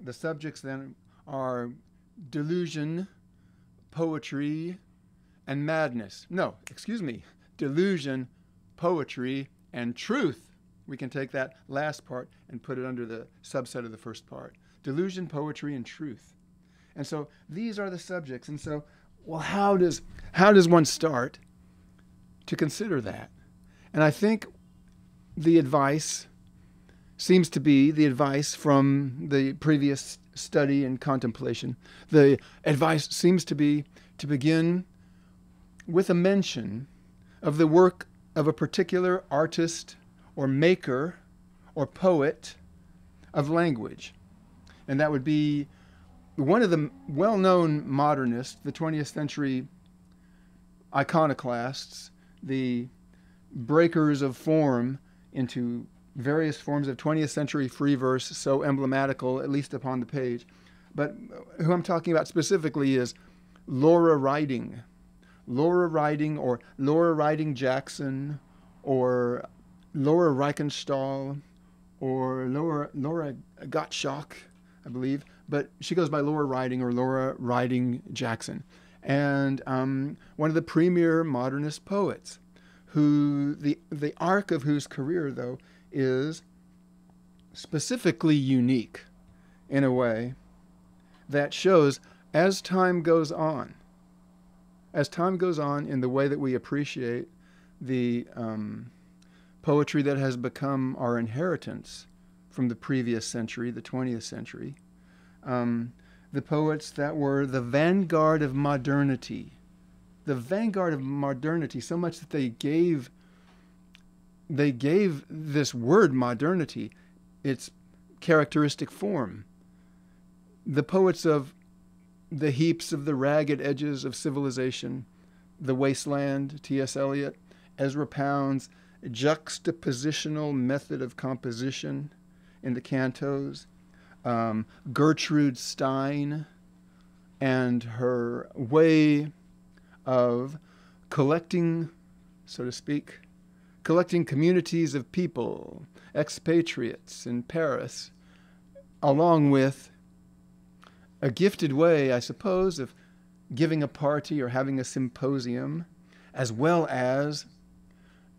The subjects then are delusion, poetry, and madness. No, excuse me, delusion, poetry, and truth. We can take that last part and put it under the subset of the first part delusion, poetry, and truth. And so these are the subjects. And so, well, how does, how does one start to consider that? And I think the advice seems to be the advice from the previous study and contemplation. The advice seems to be to begin with a mention of the work of a particular artist or maker or poet of language. And that would be one of the well known modernists, the 20th century iconoclasts, the breakers of form into various forms of 20th century free verse, so emblematical, at least upon the page. But who I'm talking about specifically is Laura Riding. Laura Riding or Laura Riding Jackson or Laura Reichenthal or Laura, Laura Gottschalk, I believe. But she goes by Laura Riding or Laura Riding Jackson. And um, one of the premier modernist poets, who the, the arc of whose career, though, is specifically unique in a way that shows as time goes on, as time goes on in the way that we appreciate the um, poetry that has become our inheritance from the previous century, the 20th century, um, the poets that were the vanguard of modernity, the vanguard of modernity, so much that they gave they gave this word modernity its characteristic form. The poets of the heaps of the ragged edges of civilization, the wasteland, T.S. Eliot, Ezra Pound's juxtapositional method of composition in the cantos, um, Gertrude Stein and her way of collecting, so to speak, collecting communities of people, expatriates in Paris, along with a gifted way, I suppose, of giving a party or having a symposium, as well as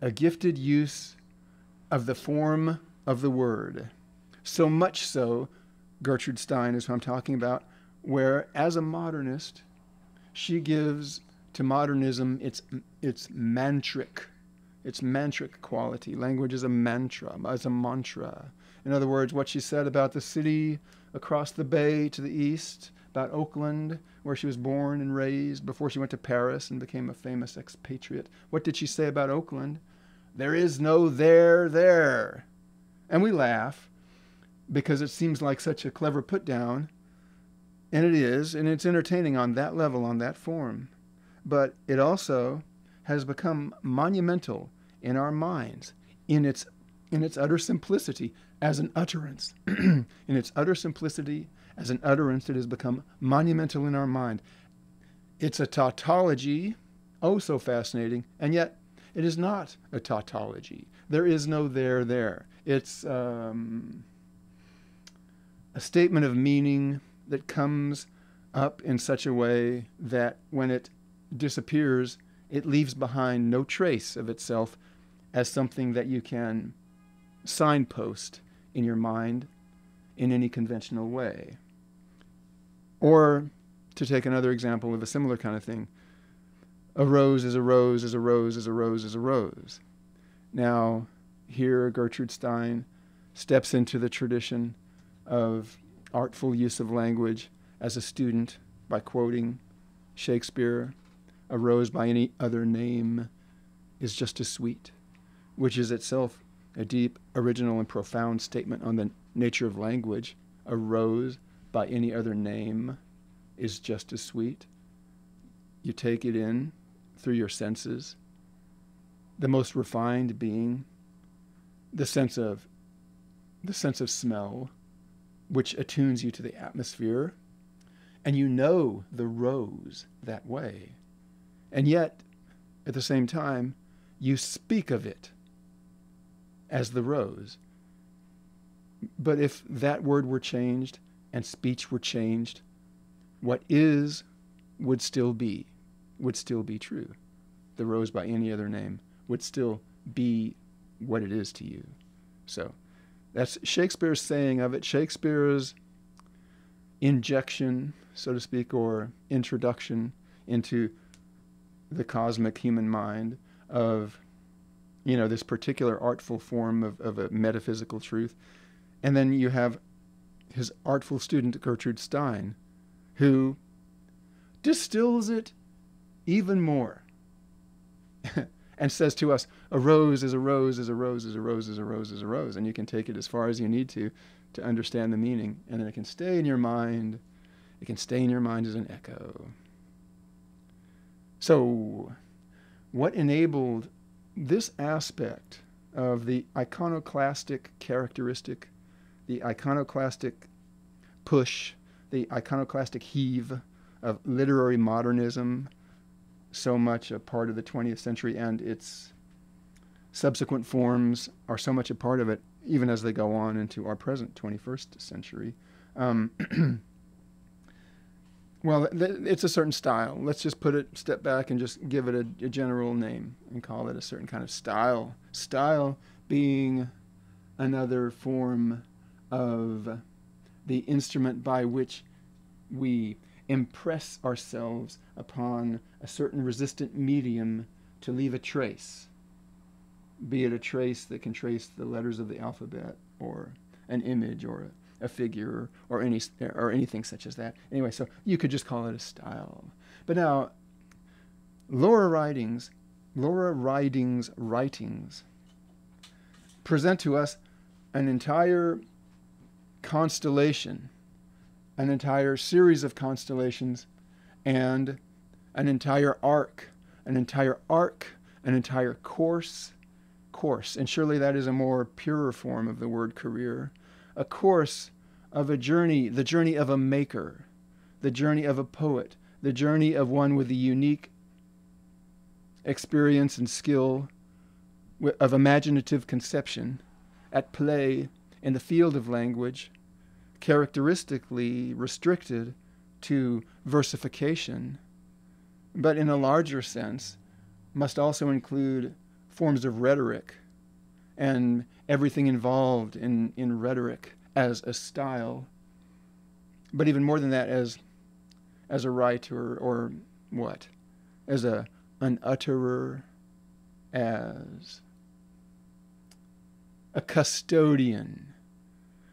a gifted use of the form of the word. So much so, Gertrude Stein is who I'm talking about, where as a modernist, she gives to modernism its, its mantric its mantric quality. Language is a mantra, as a mantra. In other words, what she said about the city across the bay to the east, about Oakland, where she was born and raised before she went to Paris and became a famous expatriate. What did she say about Oakland? There is no there there. And we laugh because it seems like such a clever put down. And it is, and it's entertaining on that level, on that form. But it also has become monumental in our minds in its in its utter simplicity as an utterance. In its utter simplicity as an utterance it has become monumental in our mind. It's a tautology oh so fascinating and yet it is not a tautology. There is no there there. It's um, a statement of meaning that comes up in such a way that when it disappears it leaves behind no trace of itself as something that you can signpost in your mind in any conventional way. Or to take another example of a similar kind of thing, a rose is a rose is a rose is a rose is a rose. Now, here Gertrude Stein steps into the tradition of artful use of language as a student by quoting Shakespeare a rose by any other name is just as sweet, which is itself a deep, original, and profound statement on the nature of language. A rose by any other name is just as sweet. You take it in through your senses, the most refined being, the sense of the sense of smell, which attunes you to the atmosphere, and you know the rose that way. And yet, at the same time, you speak of it as the rose. But if that word were changed and speech were changed, what is would still be, would still be true. The rose by any other name would still be what it is to you. So that's Shakespeare's saying of it. Shakespeare's injection, so to speak, or introduction into the cosmic human mind of, you know, this particular artful form of, of a metaphysical truth. And then you have his artful student, Gertrude Stein, who distills it even more and says to us, a rose is a rose is a rose is a rose is a rose is a rose. And you can take it as far as you need to to understand the meaning. And then it can stay in your mind. It can stay in your mind as an echo. So, what enabled this aspect of the iconoclastic characteristic, the iconoclastic push, the iconoclastic heave of literary modernism, so much a part of the 20th century, and its subsequent forms are so much a part of it, even as they go on into our present 21st century. Um, well, it's a certain style. Let's just put it, step back and just give it a, a general name and call it a certain kind of style. Style being another form of the instrument by which we impress ourselves upon a certain resistant medium to leave a trace, be it a trace that can trace the letters of the alphabet or an image or a, figure or any or anything such as that. Anyway, so you could just call it a style. But now, Laura Riding's Laura Riding's writings present to us an entire constellation, an entire series of constellations, and an entire arc, an entire arc, an entire course, course. And surely that is a more purer form of the word career. A course of a journey, the journey of a maker, the journey of a poet, the journey of one with a unique experience and skill of imaginative conception at play in the field of language, characteristically restricted to versification, but in a larger sense, must also include forms of rhetoric and everything involved in, in rhetoric as a style, but even more than that, as, as a writer or what? As a, an utterer, as a custodian,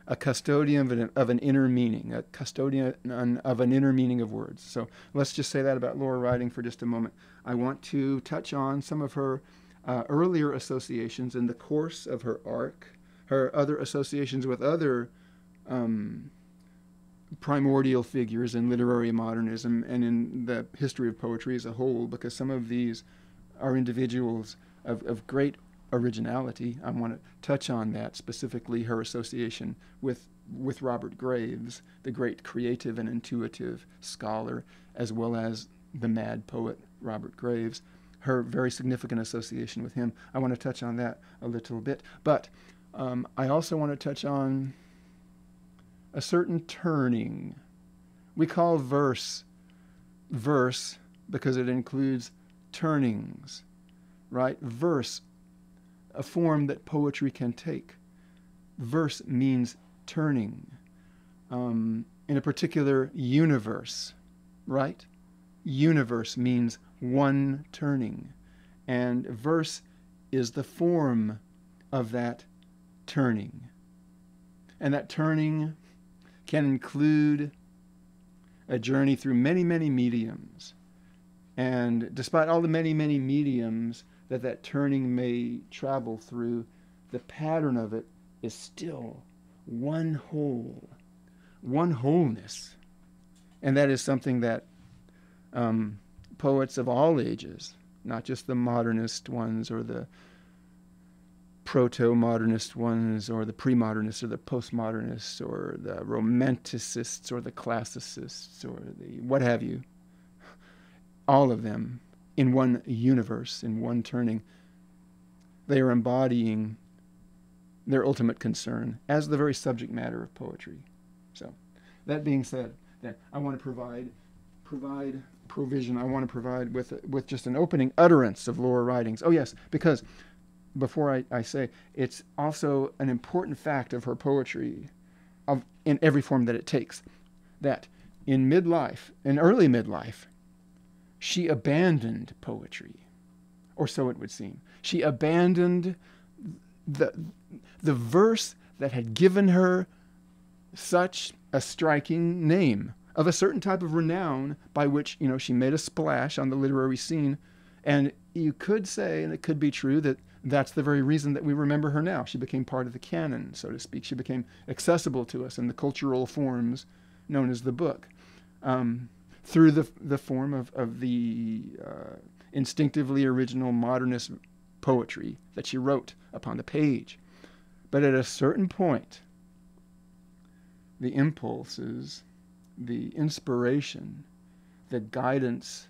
a custodian of an, of an inner meaning, a custodian of an inner meaning of words. So let's just say that about Laura Riding for just a moment. I want to touch on some of her uh, earlier associations in the course of her arc, her other associations with other um, primordial figures in literary modernism and in the history of poetry as a whole, because some of these are individuals of, of great originality. I want to touch on that specifically her association with with Robert Graves, the great creative and intuitive scholar, as well as the mad poet Robert Graves. Her very significant association with him. I want to touch on that a little bit, but um, I also want to touch on a certain turning. We call verse verse because it includes turnings, right? Verse a form that poetry can take. Verse means turning um, in a particular universe, right? Universe means one turning. And verse is the form of that turning. And that turning can include a journey through many, many mediums. And despite all the many, many mediums, that that turning may travel through, the pattern of it is still one whole, one wholeness. And that is something that um, poets of all ages, not just the modernist ones or the proto modernist ones or the pre modernists or the postmodernists or the romanticists or the classicists or the what have you, all of them in one universe, in one turning. They are embodying their ultimate concern as the very subject matter of poetry. So that being said, then I want to provide provide provision. I want to provide with with just an opening utterance of Laura Riding's. Oh yes, because before I, I say it's also an important fact of her poetry, of in every form that it takes, that in midlife, in early midlife, she abandoned poetry, or so it would seem. She abandoned the the verse that had given her such a striking name of a certain type of renown by which you know she made a splash on the literary scene. And you could say and it could be true that that's the very reason that we remember her now. She became part of the canon so to speak. She became accessible to us in the cultural forms known as the book. Um, through the, the form of, of the uh, instinctively original modernist poetry that she wrote upon the page. But at a certain point the impulses, the inspiration, the guidance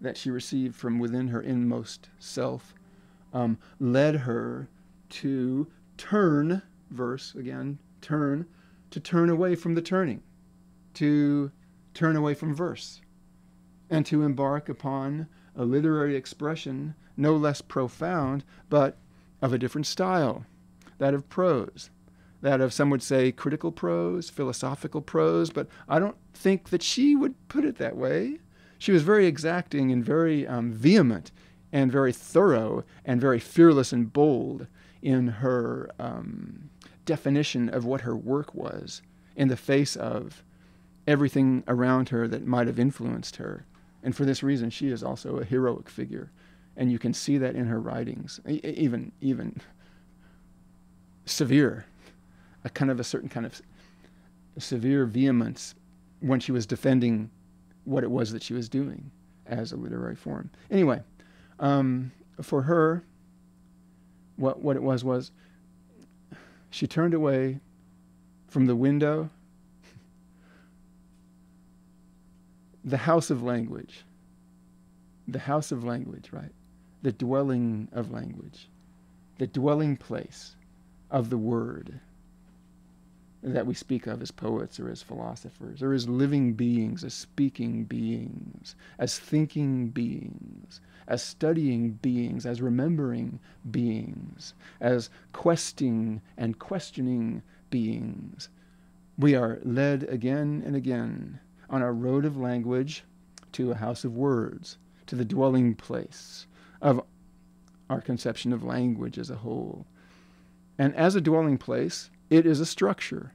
that she received from within her inmost self um, led her to turn, verse again, turn, to turn away from the turning, to turn away from verse, and to embark upon a literary expression no less profound, but of a different style, that of prose that of some would say critical prose, philosophical prose, but I don't think that she would put it that way. She was very exacting and very um, vehement and very thorough and very fearless and bold in her um, definition of what her work was in the face of everything around her that might have influenced her. And for this reason, she is also a heroic figure. And you can see that in her writings, even, even severe a kind of a certain kind of severe vehemence when she was defending what it was that she was doing as a literary form. Anyway, um, for her, what what it was was she turned away from the window, the house of language, the house of language, right? The dwelling of language, the dwelling place of the word that we speak of as poets or as philosophers, or as living beings, as speaking beings, as thinking beings, as studying beings, as remembering beings, as questing and questioning beings. We are led again and again on our road of language to a house of words, to the dwelling place of our conception of language as a whole. And as a dwelling place, it is a structure.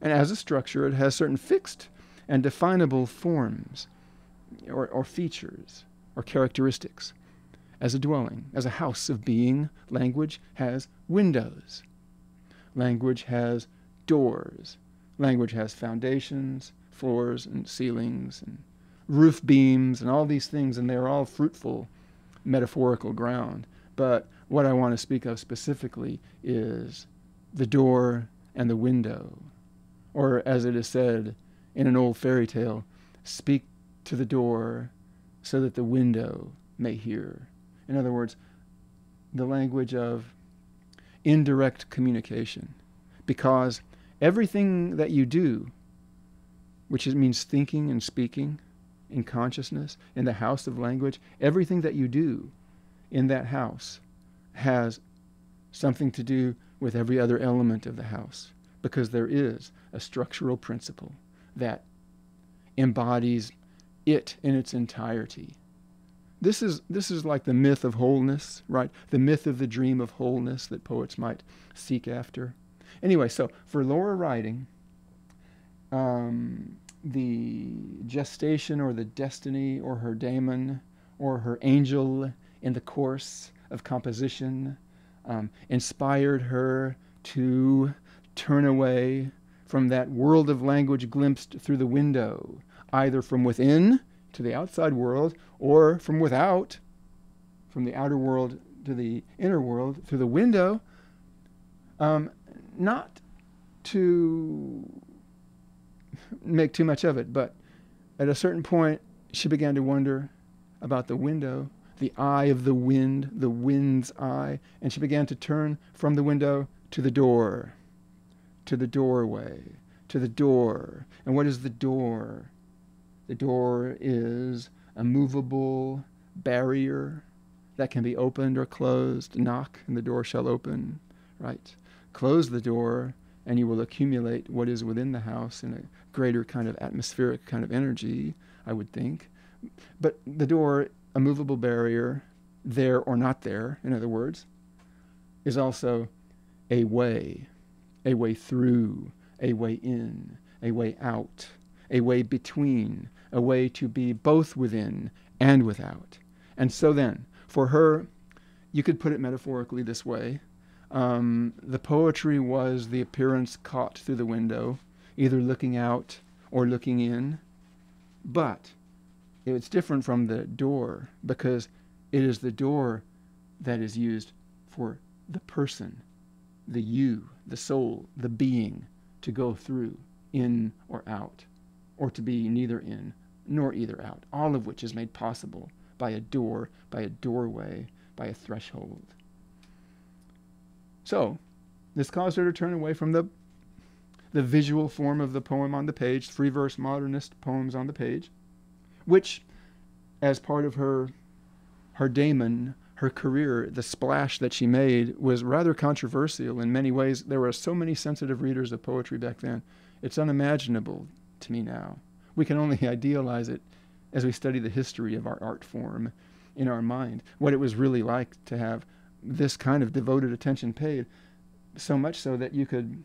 And as a structure, it has certain fixed and definable forms or, or features or characteristics. As a dwelling, as a house of being, language has windows. Language has doors. Language has foundations, floors, and ceilings, and roof beams, and all these things, and they're all fruitful metaphorical ground. But what I want to speak of specifically is the door and the window. Or, as it is said in an old fairy tale, speak to the door so that the window may hear. In other words, the language of indirect communication. Because everything that you do, which means thinking and speaking in consciousness, in the house of language, everything that you do in that house has something to do with every other element of the house because there is a structural principle that embodies it in its entirety. This is, this is like the myth of wholeness, right? The myth of the dream of wholeness that poets might seek after. Anyway, so for Laura Riding, um, the gestation or the destiny or her daemon or her angel in the course of composition um, inspired her to turn away from that world of language glimpsed through the window, either from within to the outside world or from without, from the outer world to the inner world through the window, um, not to make too much of it, but at a certain point, she began to wonder about the window, the eye of the wind, the wind's eye, and she began to turn from the window to the door to the doorway, to the door. And what is the door? The door is a movable barrier that can be opened or closed. Knock, and the door shall open. Right? Close the door, and you will accumulate what is within the house in a greater kind of atmospheric kind of energy, I would think. But the door, a movable barrier, there or not there, in other words, is also a way, a way through, a way in, a way out, a way between, a way to be both within and without. And so then, for her, you could put it metaphorically this way um, the poetry was the appearance caught through the window, either looking out or looking in. But it's different from the door because it is the door that is used for the person, the you, the soul, the being to go through, in or out, or to be neither in nor either out, all of which is made possible by a door, by a doorway, by a threshold. So, this caused her to turn away from the, the visual form of the poem on the page, free verse modernist poems on the page, which, as part of her, her daemon, her career, the splash that she made was rather controversial in many ways. There were so many sensitive readers of poetry back then. It's unimaginable to me now. We can only idealize it as we study the history of our art form in our mind, what it was really like to have this kind of devoted attention paid, so much so that you could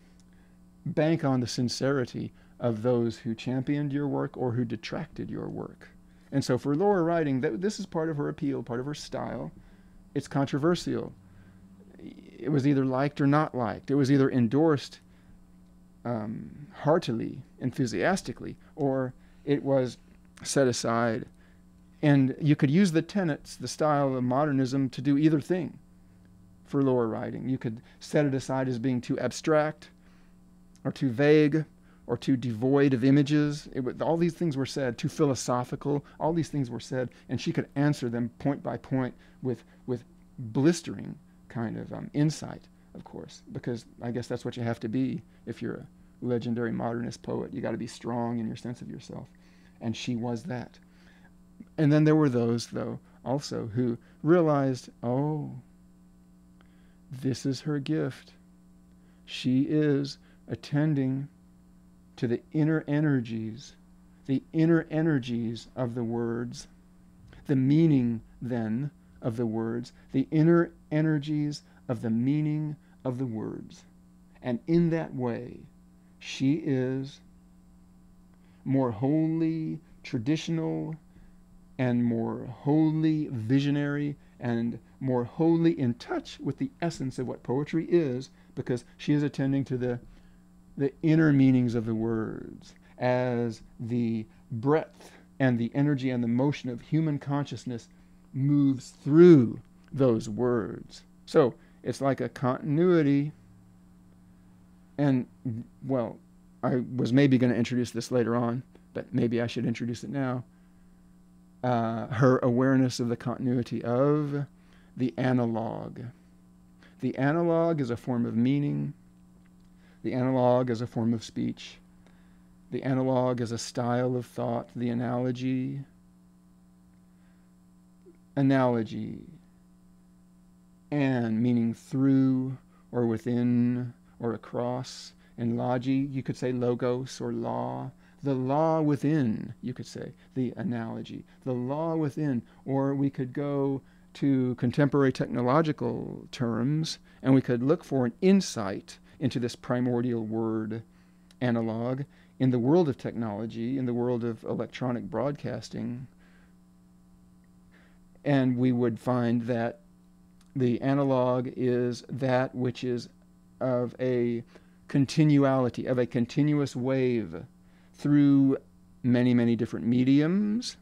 bank on the sincerity of those who championed your work or who detracted your work. And so for Laura Riding, that, this is part of her appeal, part of her style. It's controversial. It was either liked or not liked. It was either endorsed um, heartily, enthusiastically, or it was set aside. And you could use the tenets, the style of modernism, to do either thing for Laura Riding. You could set it aside as being too abstract or too vague or too devoid of images. It, all these things were said, too philosophical. All these things were said, and she could answer them point by point with, with blistering kind of um, insight, of course, because I guess that's what you have to be if you're a legendary modernist poet. You got to be strong in your sense of yourself. And she was that. And then there were those, though, also, who realized, oh, this is her gift. She is attending to the inner energies, the inner energies of the words, the meaning then of the words, the inner energies of the meaning of the words. And in that way, she is more wholly traditional and more wholly visionary and more wholly in touch with the essence of what poetry is because she is attending to the, the inner meanings of the words as the breadth and the energy and the motion of human consciousness moves through those words. So it's like a continuity. And, well, I was maybe going to introduce this later on, but maybe I should introduce it now. Uh, her awareness of the continuity of the analog. The analog is a form of meaning. The analog as a form of speech. The analog as a style of thought. The analogy, analogy, and meaning through or within or across. And logi, you could say logos or law. The law within, you could say, the analogy. The law within. Or we could go to contemporary technological terms, and we could look for an insight into this primordial word analog in the world of technology, in the world of electronic broadcasting. And we would find that the analog is that which is of a continuality, of a continuous wave through many, many different mediums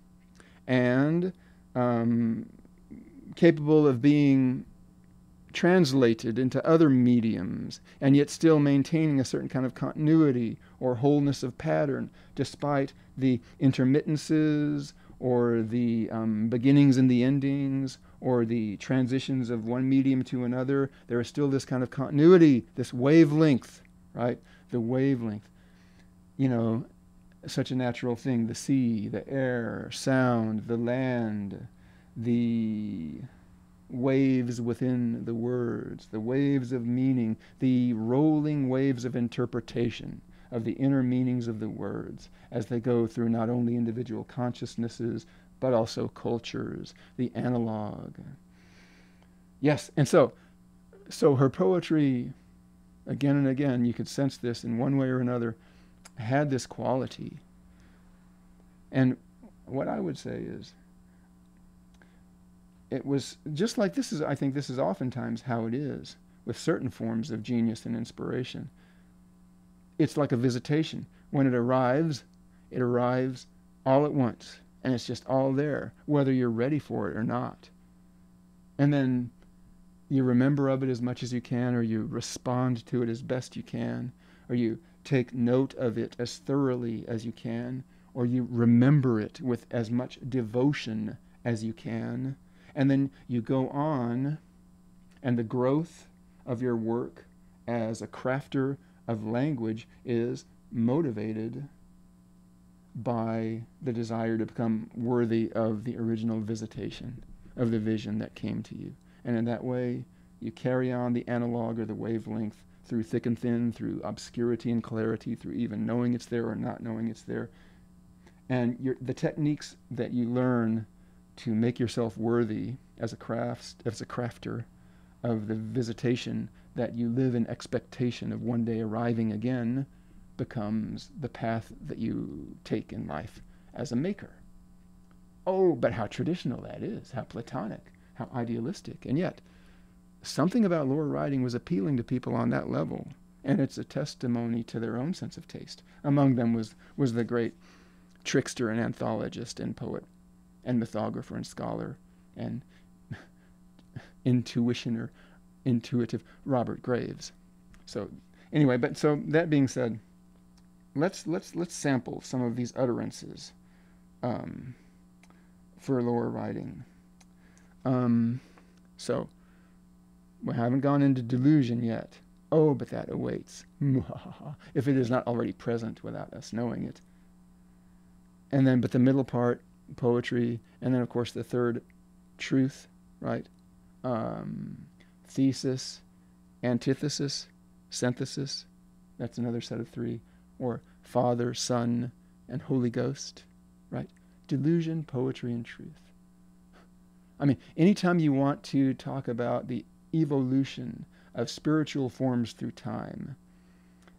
and um, capable of being translated into other mediums and yet still maintaining a certain kind of continuity or wholeness of pattern despite the intermittences or the um, beginnings and the endings or the transitions of one medium to another. There is still this kind of continuity, this wavelength, right? The wavelength. you know, such a natural thing the sea, the air, sound, the land, the waves within the words, the waves of meaning, the rolling waves of interpretation of the inner meanings of the words as they go through not only individual consciousnesses but also cultures, the analog. Yes, and so so her poetry again and again you could sense this in one way or another had this quality. And what I would say is it was just like this is I think this is oftentimes how it is with certain forms of genius and inspiration. It's like a visitation. When it arrives, it arrives all at once and it's just all there, whether you're ready for it or not. And then you remember of it as much as you can, or you respond to it as best you can, or you take note of it as thoroughly as you can, or you remember it with as much devotion as you can and then you go on, and the growth of your work as a crafter of language is motivated by the desire to become worthy of the original visitation of the vision that came to you. And in that way, you carry on the analog or the wavelength through thick and thin, through obscurity and clarity, through even knowing it's there or not knowing it's there. And the techniques that you learn to make yourself worthy as a craft as a crafter of the visitation that you live in expectation of one day arriving again becomes the path that you take in life as a maker. Oh, but how traditional that is, how platonic, how idealistic. And yet, something about Laura Riding was appealing to people on that level, and it's a testimony to their own sense of taste. Among them was, was the great trickster and anthologist and poet and mythographer and scholar and intuition or intuitive Robert Graves. So anyway, but so that being said, let's let's let's sample some of these utterances um, for Laura Riding. Um, so we haven't gone into delusion yet. Oh, but that awaits. if it is not already present without us knowing it. And then, but the middle part poetry, and then of course the third, truth, right? Um, thesis, antithesis, synthesis. That's another set of three. Or Father, Son, and Holy Ghost, right? Delusion, poetry, and truth. I mean, anytime you want to talk about the evolution of spiritual forms through time,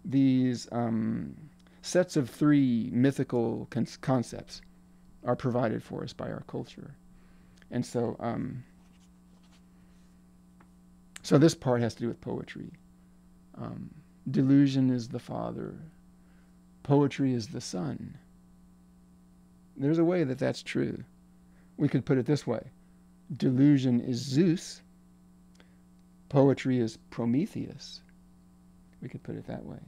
these um, sets of three mythical con- concepts are provided for us by our culture. And so, um, so this part has to do with poetry. Um, delusion is the father, poetry is the son. There's a way that that's true. We could put it this way delusion is Zeus, poetry is Prometheus. We could put it that way.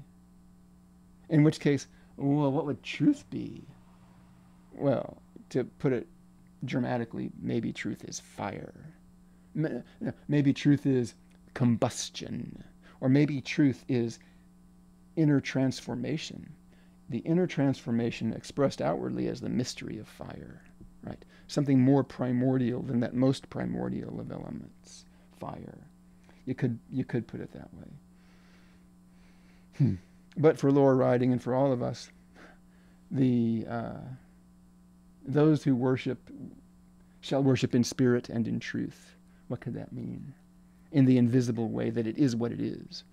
In which case, well, what would truth be? Well, to put it dramatically, maybe truth is fire. Maybe truth is combustion. Or maybe truth is inner transformation. The inner transformation expressed outwardly as the mystery of fire, right? Something more primordial than that most primordial of elements, fire. You could, you could put it that way. Hmm. But for Laura Riding and for all of us, the uh, those who worship shall worship in spirit and in truth. What could that mean? In the invisible way that it is what it is.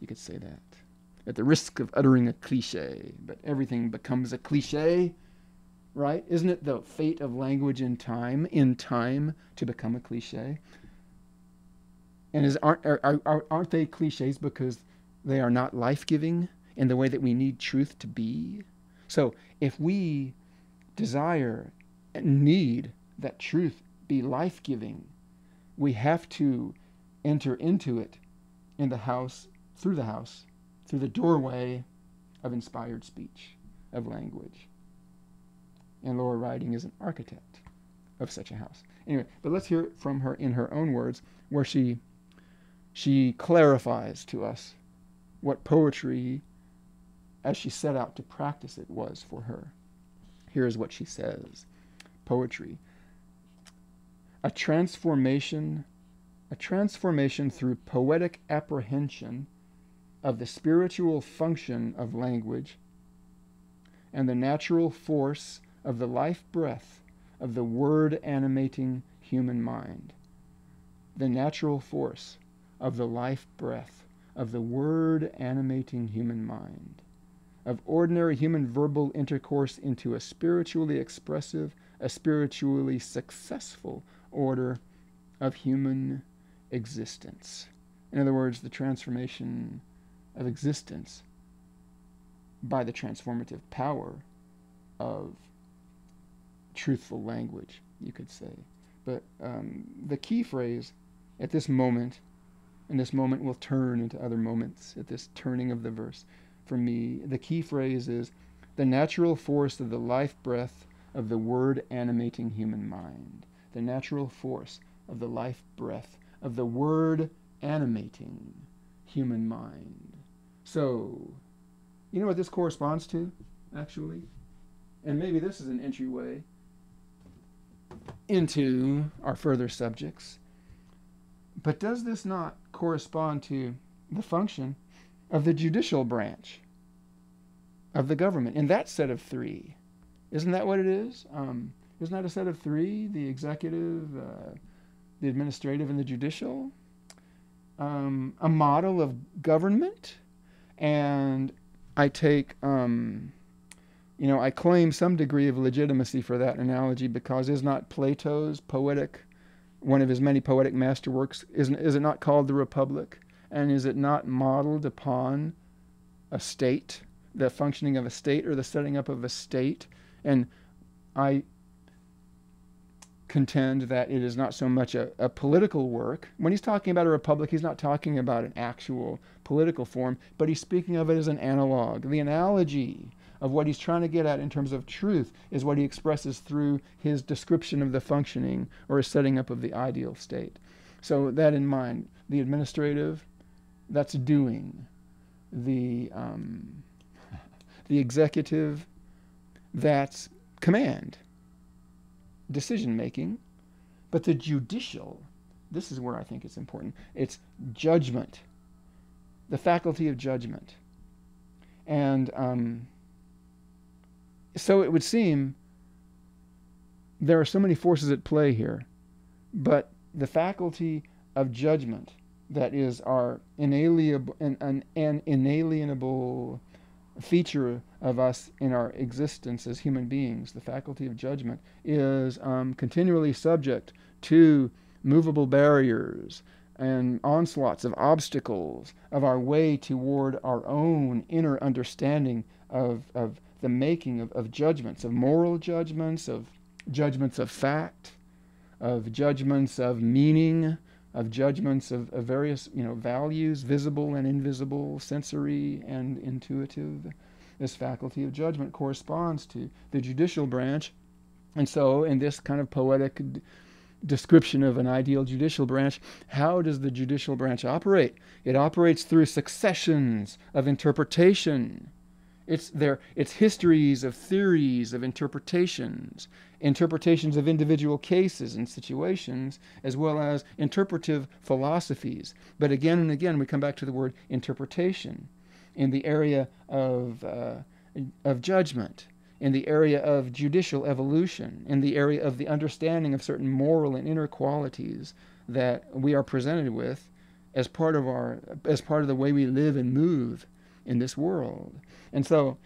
You could say that. At the risk of uttering a cliche, but everything becomes a cliche, right? Isn't it the fate of language in time, in time, to become a cliche? And is, aren't, are, are, aren't they cliches because they are not life giving in the way that we need truth to be? So if we desire and need that truth be life giving, we have to enter into it in the house, through the house, through the doorway of inspired speech, of language. And Laura Riding is an architect of such a house. Anyway, but let's hear from her in her own words, where she she clarifies to us what poetry as she set out to practice it was for her. Here is what she says Poetry. A transformation, a transformation through poetic apprehension of the spiritual function of language and the natural force of the life breath of the word animating human mind. The natural force of the life breath of the word animating human mind. Of ordinary human verbal intercourse into a spiritually expressive, a spiritually successful order of human existence. In other words, the transformation of existence by the transformative power of truthful language, you could say. But um, the key phrase at this moment, and this moment will turn into other moments at this turning of the verse, for me, the key phrase is the natural force of the life breath of the word animating human mind. The natural force of the life breath of the word animating human mind. So, you know what this corresponds to, actually? And maybe this is an entryway into our further subjects. But does this not correspond to the function of the judicial branch of the government in that set of three? Isn't that what it is? Um, isn't that a set of three? The executive, uh, the administrative, and the judicial? Um, a model of government? And I take, um, you know, I claim some degree of legitimacy for that analogy because is not Plato's poetic, one of his many poetic masterworks, is, is it not called The Republic? And is it not modeled upon a state, the functioning of a state or the setting up of a state? And I contend that it is not so much a, a, political work. When he's talking about a republic, he's not talking about an actual political form, but he's speaking of it as an analog. The analogy of what he's trying to get at in terms of truth is what he expresses through his description of the functioning or setting up of the ideal state. So, that in mind, the administrative, that's doing. The, um, the executive, that's command decision making, but the judicial, this is where I think it's important, it's judgment, the faculty of judgment. And um, so it would seem there are so many forces at play here, but the faculty of judgment that is our inalienable, an, an, an inalienable feature of us in our existence as human beings, the faculty of judgment, is um, continually subject to movable barriers and onslaughts of obstacles of our way toward our own inner understanding of, of the making of, of judgments, of moral judgments, of judgments of fact, of judgments of meaning, of judgments of, of various you know values, visible and invisible, sensory and intuitive. This faculty of judgment corresponds to the judicial branch, and so in this kind of poetic description of an ideal judicial branch, how does the judicial branch operate? It operates through successions of interpretation it's their it's histories of theories of interpretations, interpretations of individual cases and situations, as well as interpretive philosophies. But again and again, we come back to the word interpretation in the area of uh, of judgment, in the area of judicial evolution, in the area of the understanding of certain moral and inner qualities that we are presented with as part of our as part of the way we live and move in this world. And so,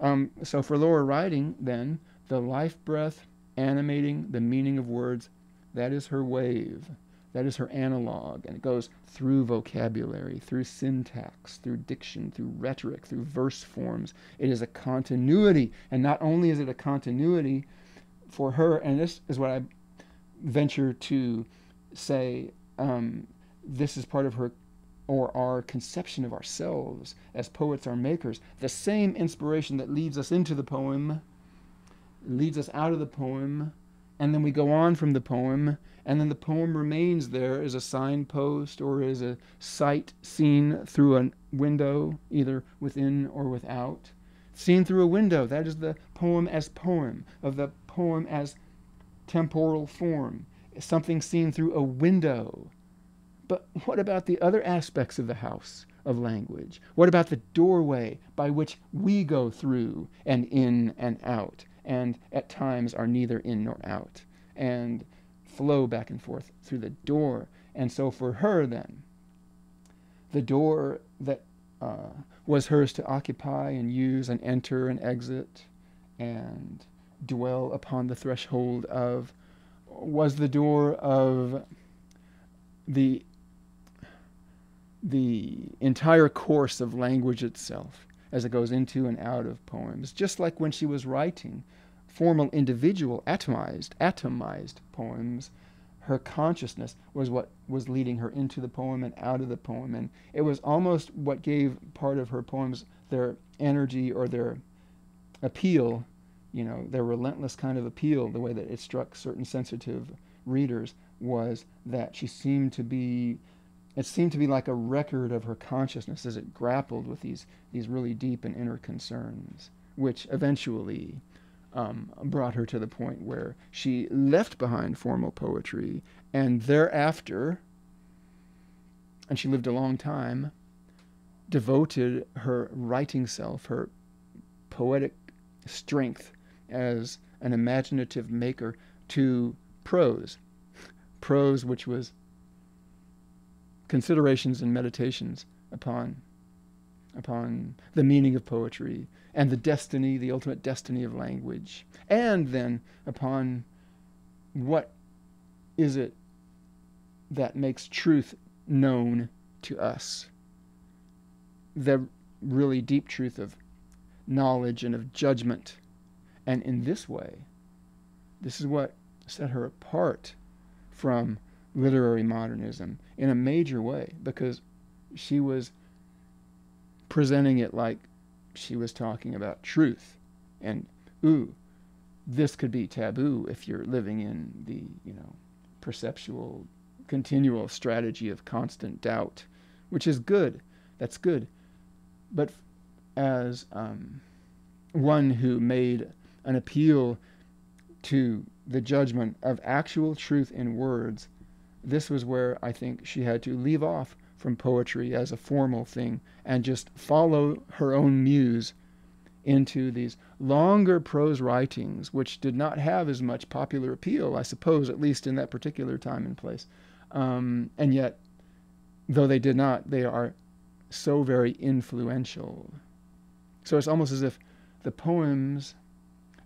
um, so for Laura Riding, then, the life breath animating the meaning of words, that is her wave. That is her analog. And it goes through vocabulary, through syntax, through diction, through rhetoric, through verse forms. It is a continuity. And not only is it a continuity for her, and this is what I venture to say, um, this is part of her or our conception of ourselves as poets are makers, the same inspiration that leads us into the poem leads us out of the poem, and then we go on from the poem, and then the poem remains there as a signpost or as a sight seen through a window, either within or without. Seen through a window, that is the poem as poem, of the poem as temporal form, something seen through a window. But what about the other aspects of the house of language? What about the doorway by which we go through and in and out, and at times are neither in nor out, and flow back and forth through the door? And so for her, then, the door that uh, was hers to occupy and use and enter and exit and dwell upon the threshold of was the door of the the entire course of language itself as it goes into and out of poems just like when she was writing formal individual atomized atomized poems her consciousness was what was leading her into the poem and out of the poem. And it was almost what gave part of her poems their energy or their appeal you know, their relentless kind of appeal, the way that it struck certain sensitive readers, was that she seemed to be, it seemed to be like a record of her consciousness as it grappled with these, these really deep and inner concerns, which eventually um, brought her to the point where she left behind formal poetry and thereafter, and she lived a long time, devoted her writing self, her poetic strength as an imaginative maker to prose. Prose, which was considerations and meditations upon upon the meaning of poetry and the destiny, the ultimate destiny of language, and then upon what is it that makes truth known to us. The really deep truth of knowledge and of judgment and in this way, this is what set her apart from literary modernism in a major way because she was presenting it like she was talking about truth. And ooh this could be taboo if you're living in the you know perceptual continual strategy of constant doubt which is good. That's good. But as um, one who made an appeal to the judgment of actual truth in words, this was where I think she had to leave off from poetry as a formal thing and just follow her own muse into these longer prose writings, which did not have as much popular appeal, I suppose, at least in that particular time and place. Um, and yet, though they did not, they are so very influential. So it's almost as if the poems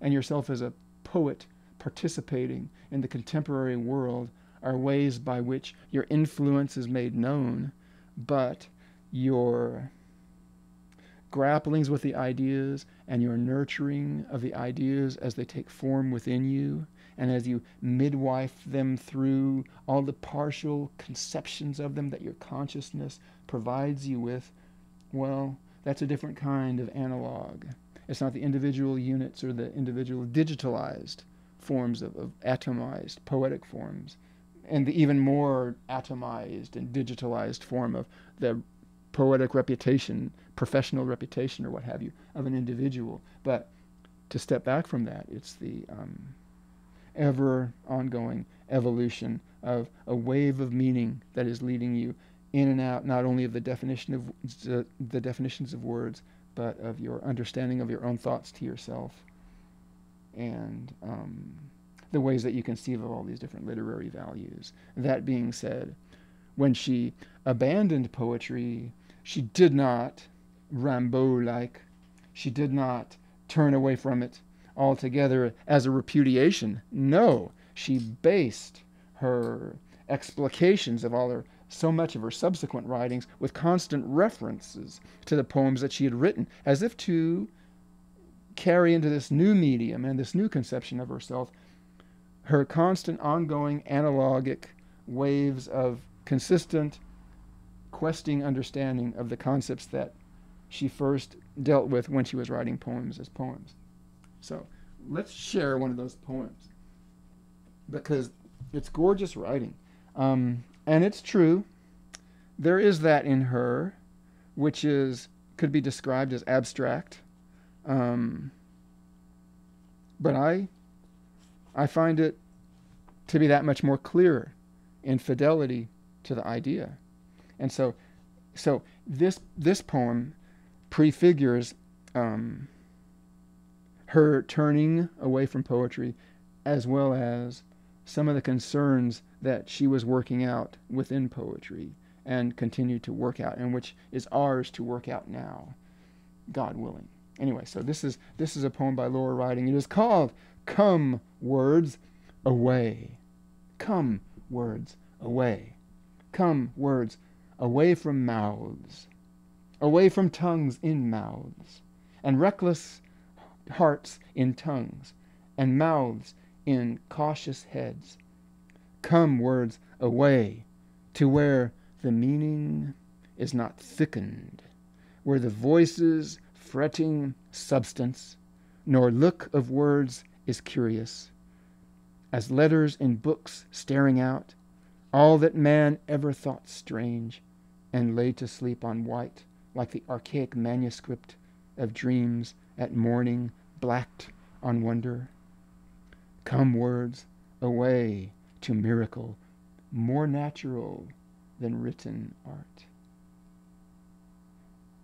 and yourself as a poet participating in the contemporary world are ways by which your influence is made known, but your grapplings with the ideas and your nurturing of the ideas as they take form within you, and as you midwife them through all the partial conceptions of them that your consciousness provides you with, well, that's a different kind of analog. It's not the individual units or the individual digitalized forms of, of atomized poetic forms, and the even more atomized and digitalized form of the poetic reputation, professional reputation, or what have you, of an individual. But to step back from that, it's the um, ever ongoing evolution of a wave of meaning that is leading you in and out not only of the definition of the, the definitions of words, but of your understanding of your own thoughts to yourself and um, the ways that you conceive of all these different literary values. That being said, when she abandoned poetry, she did not, Rimbaud like, she did not turn away from it altogether as a repudiation. No, she based her explications of all her so much of her subsequent writings with constant references to the poems that she had written, as if to carry into this new medium and this new conception of herself her constant, ongoing, analogic waves of consistent, questing understanding of the concepts that she first dealt with when she was writing poems as poems. So let's share one of those poems because it's gorgeous writing. Um, and it's true. There is that in her, which is could be described as abstract, Um, but I, I find it to be that much more clear in fidelity to the idea. And so, so this this poem prefigures um, her turning away from poetry, as well as some of the concerns that she was working out within poetry and continue to work out, and which is ours to work out now, God willing. Anyway, so this is this is a poem by Laura Riding. It is called "Come Words Away." Come words away. Come words away from mouths, away from tongues in mouths, and reckless hearts in tongues, and mouths in cautious heads. Come words away to where the meaning is not thickened, where the voices fretting substance, nor look of words is curious, as letters in books staring out, all that man ever thought strange, and lay to sleep on white, like the archaic manuscript of dreams at morning, blacked on wonder. Come words away to miracle, more natural than written art.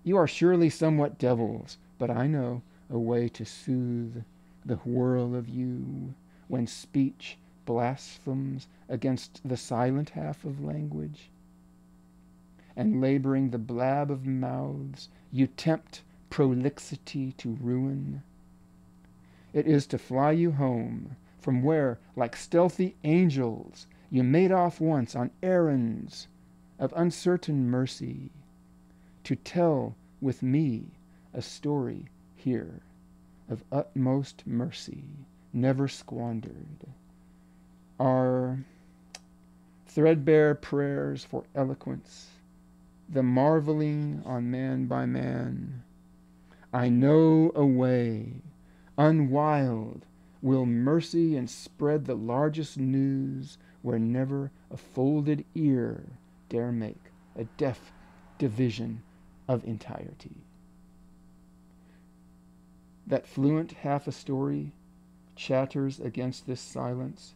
You are surely somewhat devils, but I know a way to soothe the whirl of you when speech blasphemes against the silent half of language. And laboring the blab of mouths, you tempt prolixity to ruin. It is to fly you home from where, like stealthy angels, you made off once on errands of uncertain mercy, to tell with me a story here of utmost mercy never squandered. Our threadbare prayers for eloquence, the marveling on man by man. I know a way, unwild, will mercy and spread the largest news where never a folded ear dare make a deaf division of entirety that fluent half a story chatters against this silence,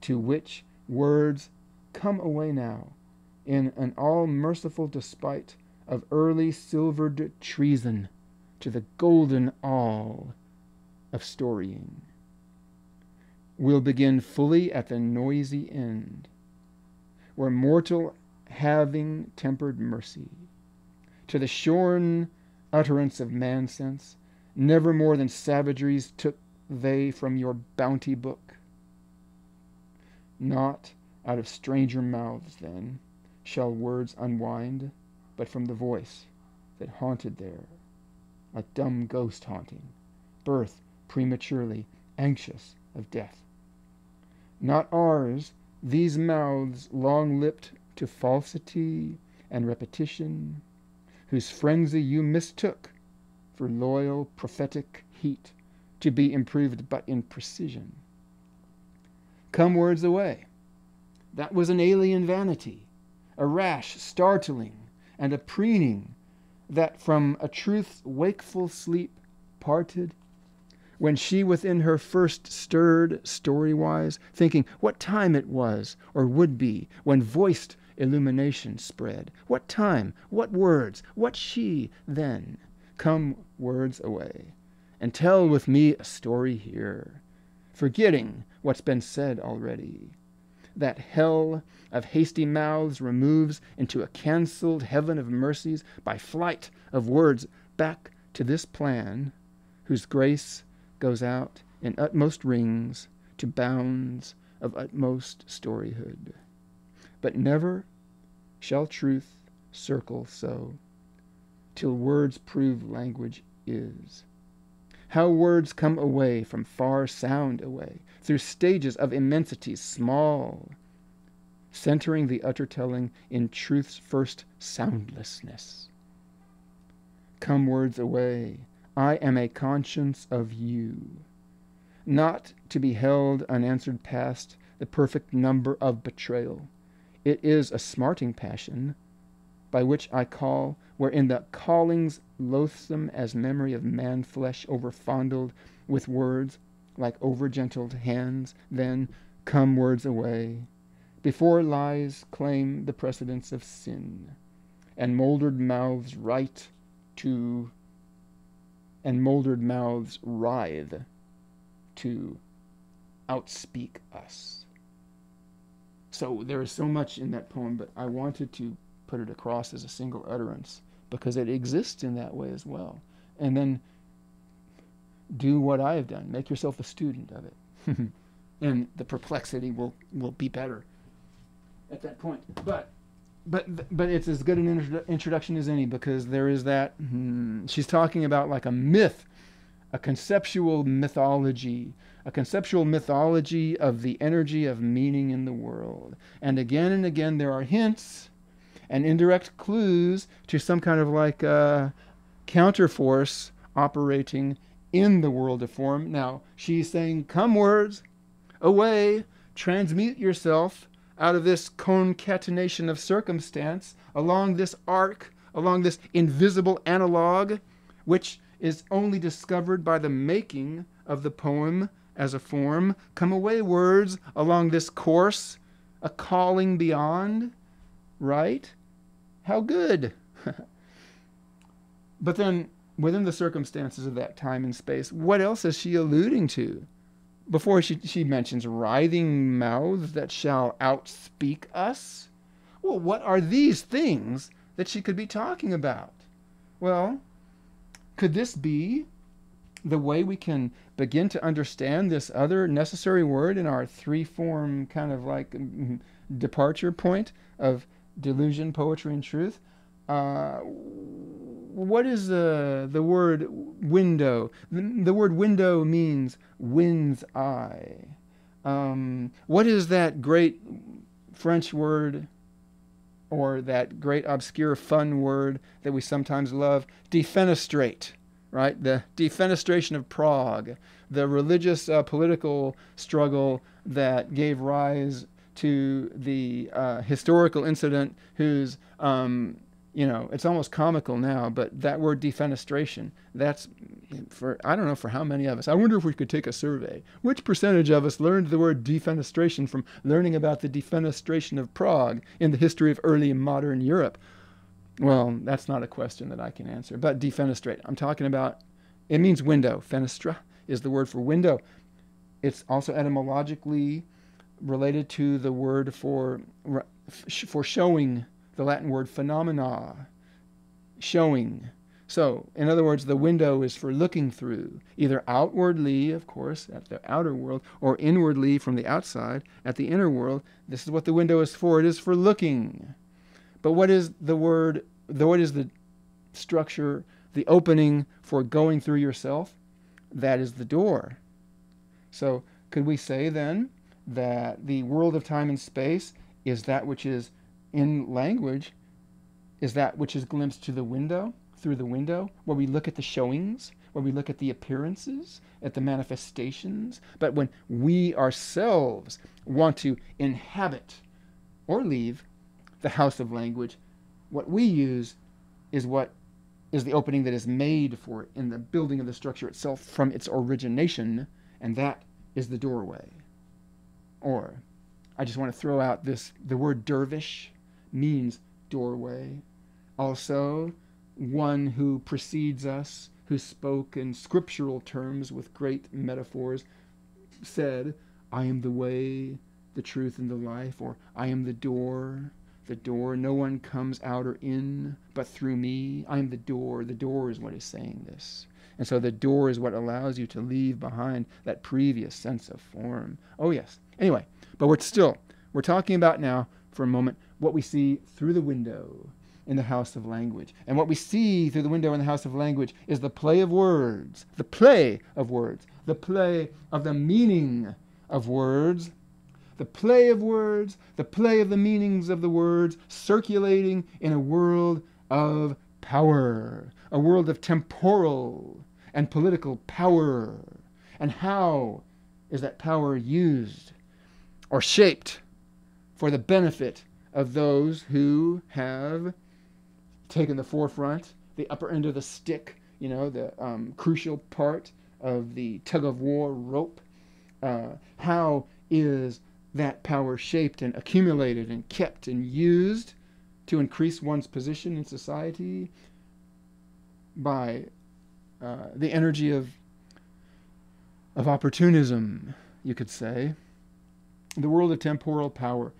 to which words come away now in an all merciful despite of early silvered treason to the golden all of storying. We'll begin fully at the noisy end, where mortal having tempered mercy, to the shorn utterance of man sense, Never more than savageries took they from your bounty book. Not out of stranger mouths, then, shall words unwind, but from the voice that haunted there, a dumb ghost haunting, birth prematurely anxious of death. Not ours, these mouths long lipped to falsity and repetition, whose frenzy you mistook for loyal prophetic heat to be improved but in precision. Come words away. That was an alien vanity, a rash startling, and a preening that from a truth's wakeful sleep parted when she within her first stirred story-wise, thinking what time it was or would be when voiced illumination spread. What time, what words, what she then? Come words away, and tell with me a story here, forgetting what's been said already. That hell of hasty mouths removes into a cancelled heaven of mercies by flight of words back to this plan, whose grace goes out in utmost rings to bounds of utmost storyhood. But never shall truth circle so till words prove language is. How words come away from far sound away, through stages of immensities small, centering the utter telling in truth's first soundlessness. Come words away, I am a conscience of you, not to be held unanswered past the perfect number of betrayal. It is a smarting passion, by which I call, wherein the callings loathsome as memory of man flesh overfondled with words like over-gentled hands, then come words away. Before lies claim the precedence of sin, and mouldered mouths write to, and mouldered mouths writhe to outspeak us. So there is so much in that poem, but I wanted to put it across as a single utterance because it exists in that way as well. And then do what I have done. Make yourself a student of it. and the perplexity will, will be better at that point. But but but it's as good an introduction as any because there is that hmm, she's talking about like a myth, a conceptual mythology a conceptual mythology of the energy of meaning in the world. And again and again, there are hints and indirect clues to some kind of like uh, counterforce operating in the world of form. Now, she's saying, Come, words, away, transmute yourself out of this concatenation of circumstance along this arc, along this invisible analog, which is only discovered by the making of the poem as a form. Come away, words, along this course, a calling beyond, right? How good. but then, within the circumstances of that time and space, what else is she alluding to? Before she, she mentions writhing mouths that shall outspeak us. Well, what are these things that she could be talking about? Well, could this be the way we can begin to understand this other necessary word in our three form kind of like mm, departure point of delusion, poetry, and truth. Uh, what is the the word window? The, the word window means wind's eye. Um, what is that great French word, or that great obscure fun word that we sometimes love? Defenestrate right? The defenestration of Prague, the religious uh, political struggle that gave rise to the uh, historical incident whose, um, you know, it's almost comical now, but that word defenestration, that's for, I don't know for how many of us. I wonder if we could take a survey. Which percentage of us learned the word defenestration from learning about the defenestration of Prague in the history of early modern Europe? Well, that's not a question that I can answer. But defenestrate, I'm talking about, it means window. Fenestra is the word for window. It's also etymologically related to the word for, for showing, the Latin word phenomena, showing. So, in other words, the window is for looking through, either outwardly, of course, at the outer world, or inwardly from the outside at the inner world. This is what the window is for. It is for looking. But what is the word, the, what is the structure, the opening for going through yourself? That is the door. So could we say then that the world of time and space is that which is in language, is that which is glimpsed to the window, through the window, where we look at the showings, where we look at the appearances, at the manifestations. But when we ourselves want to inhabit or leave the house of language. What we use is what is the opening that is made for it in the building of the structure itself from its origination, and that is the doorway. Or, I just want to throw out this the word dervish means doorway. Also, one who precedes us, who spoke in scriptural terms with great metaphors, said, I am the way, the truth, and the life, or I am the door the door. No one comes out or in but through me. I am the door. The door is what is saying this. And so the door is what allows you to leave behind that previous sense of form. Oh, yes. Anyway, but we're still, we're talking about now for a moment what we see through the window in the house of language. And what we see through the window in the house of language is the play of words, the play of words, the play of the meaning of words. The play of words, the play of the meanings of the words, circulating in a world of power, a world of temporal and political power. And how is that power used or shaped for the benefit of those who have taken the forefront, the upper end of the stick, you know, the um, crucial part of the tug of war rope. Uh, how is that power shaped and accumulated and kept and used to increase one's position in society by uh, the energy of of opportunism, you could say. The world of temporal power.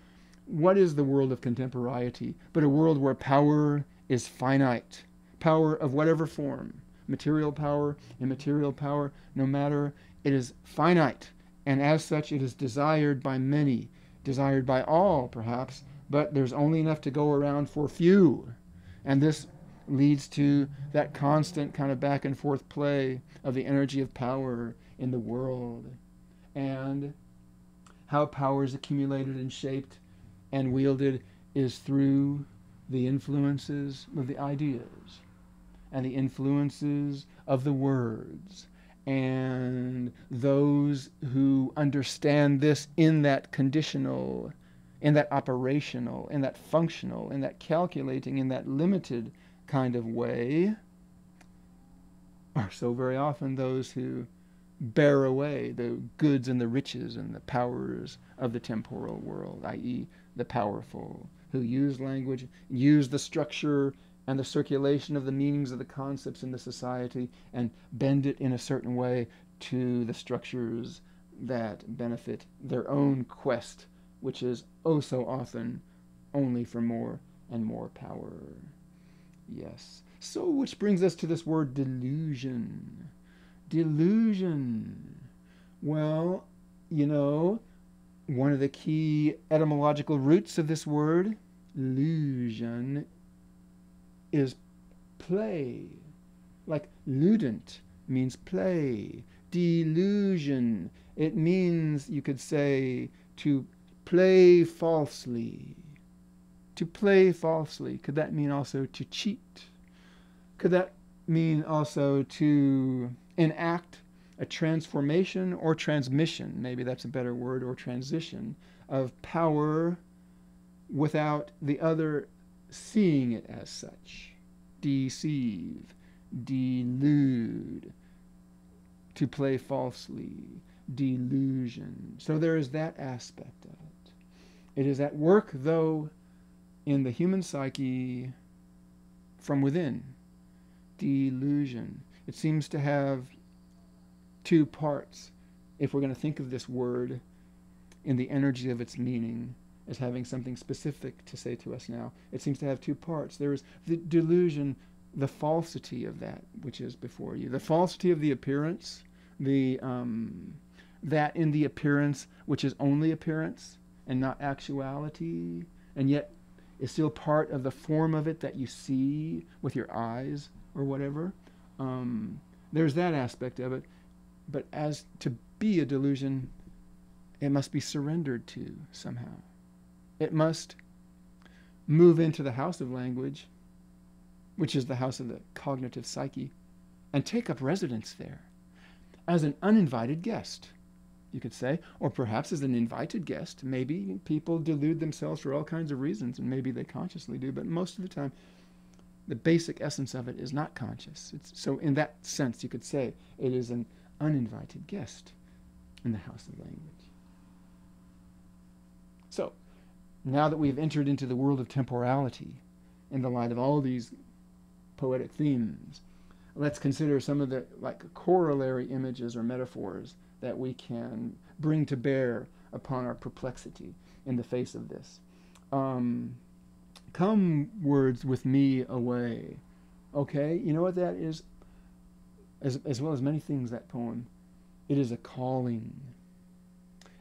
What is the world of contemporariety but a world where power is finite? Power of whatever form, material power, immaterial power, no matter, it is finite. And as such, it is desired by many, desired by all, perhaps, but there's only enough to go around for few. And this leads to that constant kind of back and forth play of the energy of power in the world and how power is accumulated and shaped and wielded is through the influences of the ideas and the influences of the words. And those who understand this in that conditional in that operational in that functional in that calculating in that limited kind of way are so very often those who bear away the goods and the riches and the powers of the temporal world, i.e., the powerful, who use language, use the structure and the circulation of the meanings of the concepts in the society, and bend it in a certain way to the structures that benefit their own quest, which is oh so often only for more and more power. Yes. So, which brings us to this word delusion delusion. Well, you know, one of the key etymological roots of this word, illusion, is play. Like ludent means play. Delusion, it means, you could say, to play falsely. To play falsely. Could that mean also to cheat? Could that mean also to enact a transformation or transmission, maybe that's a better word, or transition of power without the other seeing it as such. Deceive, delude, to play falsely, delusion. So there is that aspect of it. It is at work, though, in the human psyche from within. Delusion. It seems to have two parts if we're going to think of this word in the energy of its meaning as having something specific to say to us now. It seems to have two parts. There is the delusion, the falsity of that which is before you, the falsity of the appearance, the um, that in the appearance which is only appearance and not actuality, and yet is still part of the form of it that you see with your eyes or whatever. Um, there's that aspect of it. But as to be a delusion, it must be surrendered to somehow. It must move into the house of language, which is the house of the cognitive psyche, and take up residence there as an uninvited guest, you could say, or perhaps as an invited guest. Maybe people delude themselves for all kinds of reasons, and maybe they consciously do, but most of the time, the basic essence of it is not conscious. It's, so, in that sense, you could say it is an uninvited guest in the house of language. So, now that we've entered into the world of temporality in the light of all these poetic themes, let's consider some of the like corollary images or metaphors that we can bring to bear upon our perplexity in the face of this. Um, Come words with me away. Okay, you know what that is? As, as well as many things, that poem. It is a calling.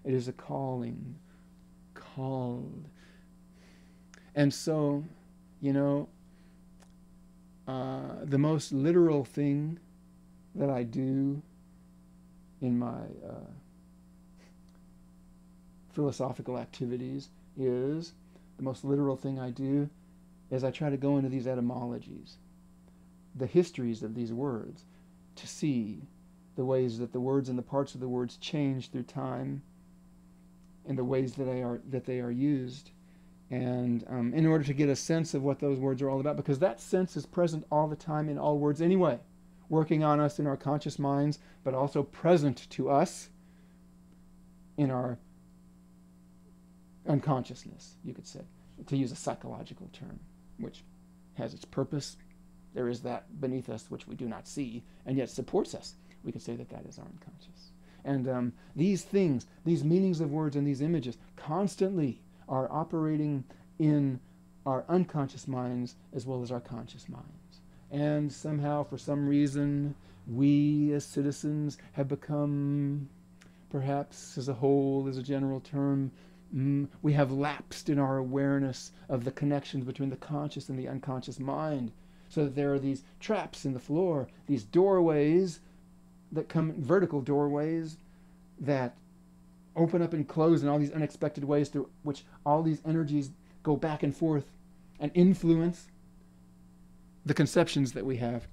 It is a calling. Called. And so, you know, uh, the most literal thing that I do in my uh, philosophical activities is the most literal thing I do is I try to go into these etymologies, the histories of these words, to see the ways that the words and the parts of the words change through time and the ways that they are that they are used. And um, in order to get a sense of what those words are all about, because that sense is present all the time in all words anyway, working on us in our conscious minds, but also present to us in our unconsciousness, you could say, to use a psychological term, which has its purpose. There is that beneath us which we do not see and yet supports us. We could say that that is our unconscious. And um, these things, these meanings of words and these images, constantly are operating in our unconscious minds as well as our conscious minds. And somehow, for some reason, we as citizens have become, perhaps as a whole, as a general term, mm, we have lapsed in our awareness of the connections between the conscious and the unconscious mind. So that there are these traps in the floor, these doorways that come, vertical doorways that open up and close in all these unexpected ways through which all these energies go back and forth and influence the conceptions that we have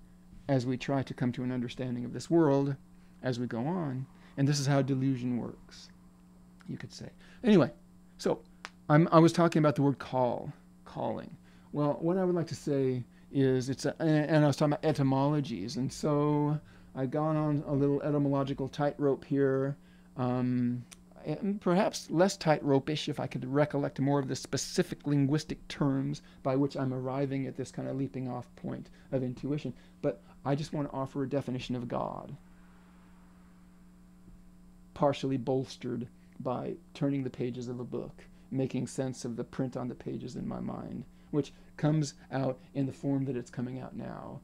as we try to come to an understanding of this world as we go on. And this is how delusion works, you could say. Anyway, so I'm, i was talking about the word call, calling. Well, what I would like to say is it's a, and I was talking about etymologies, and so I've gone on a little etymological tightrope here. Um, perhaps less tightrope-ish if I could recollect more of the specific linguistic terms by which I'm arriving at this kind of leaping off point of intuition. But I just want to offer a definition of God, partially bolstered by turning the pages of a book, making sense of the print on the pages in my mind, which comes out in the form that it's coming out now.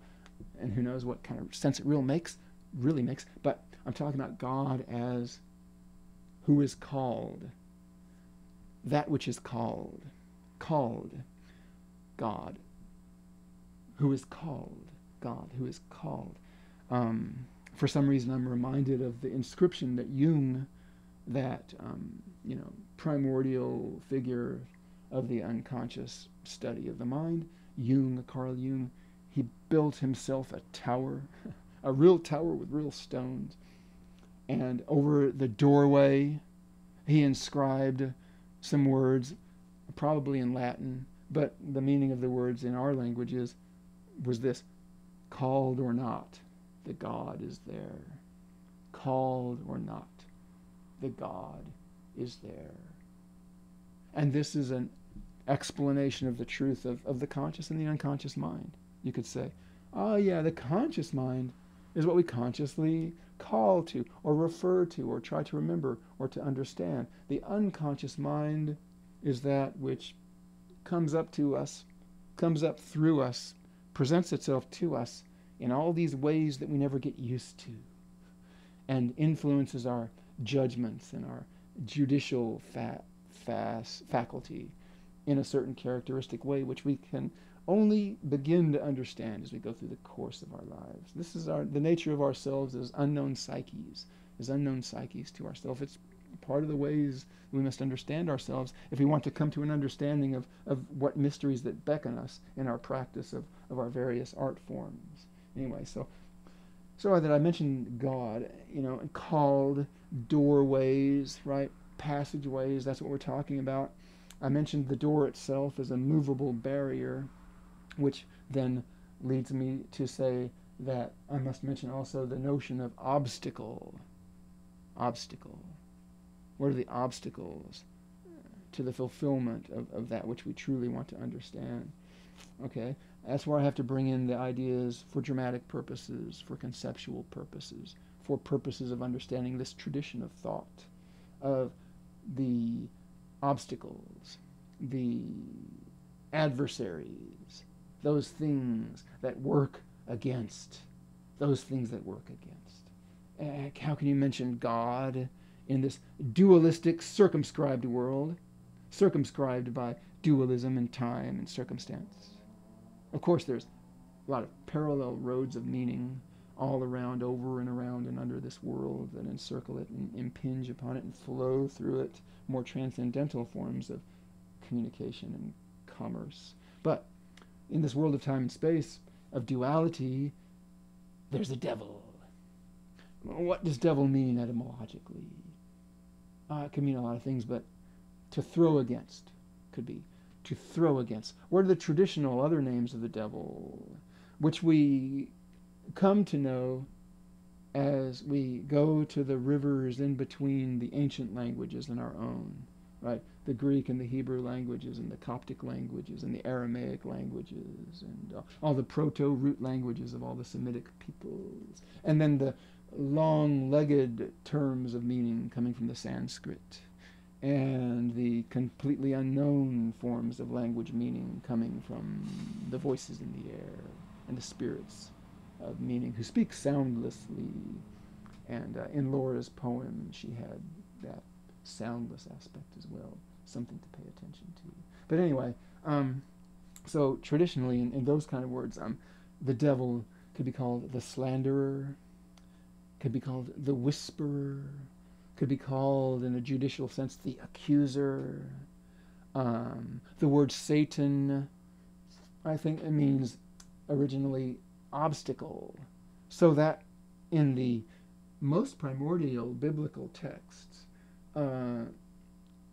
And who knows what kind of sense it real makes, really makes. But I'm talking about God as who is called, that which is called, called God, who is called, God, who is called. Um, for some reason, I'm reminded of the inscription that Jung, that um, you know primordial figure of the unconscious study of the mind, Jung, Carl Jung, he built himself a tower, a real tower with real stones and over the doorway he inscribed some words, probably in Latin, but the meaning of the words in our language is was this called or not, the God is there. Called or not, the God is there. And this is an explanation of the truth of, of the conscious and the unconscious mind. You could say, oh, yeah, the conscious mind is what we consciously call to or refer to or try to remember or to understand. The unconscious mind is that which comes up to us, comes up through us, presents itself to us in all these ways that we never get used to, and influences our judgments and our judicial fa- faculty in a certain characteristic way, which we can only begin to understand as we go through the course of our lives. This is our the nature of ourselves as unknown psyches, as unknown psyches to ourselves. It's part of the ways we must understand ourselves if we want to come to an understanding of, of what mysteries that beckon us in our practice of, of our various art forms. Anyway, so so that I mentioned God, you know, and called doorways, right? Passageways, that's what we're talking about. I mentioned the door itself as a movable barrier which then leads me to say that I must mention also the notion of obstacle. Obstacle. What are the obstacles to the fulfillment of, of that which we truly want to understand? Okay, that's where I have to bring in the ideas for dramatic purposes, for conceptual purposes, for purposes of understanding this tradition of thought, of the obstacles, the adversaries, those things that work against, those things that work against. How can you mention God in this dualistic, circumscribed world, circumscribed by dualism and time and circumstance? Of course, there's a lot of parallel roads of meaning all around, over and around and under this world that encircle it and impinge upon it and flow through it, more transcendental forms of communication and commerce. But in this world of time and space, of duality, there's a devil. What does devil mean etymologically? Uh, it can mean a lot of things, but to throw against could be to throw against. What are the traditional other names of the devil, which we come to know as we go to the rivers in between the ancient languages and our own, right? The Greek and the Hebrew languages and the Coptic languages and the Aramaic languages and all the proto-root languages of all the Semitic peoples. And then the long-legged terms of meaning coming from the Sanskrit and the completely unknown forms of language meaning coming from the voices in the air and the spirits of meaning who speaks soundlessly. And uh, in Laura's poem, she had that soundless aspect as well, something to pay attention to. But anyway, um, so traditionally, in, in, those kind of words, um, the devil could be called the slanderer, could be called the whisperer, could be called, in a judicial sense, the accuser. Um, the word Satan, I think it means originally obstacle. So that in the most primordial biblical texts, uh,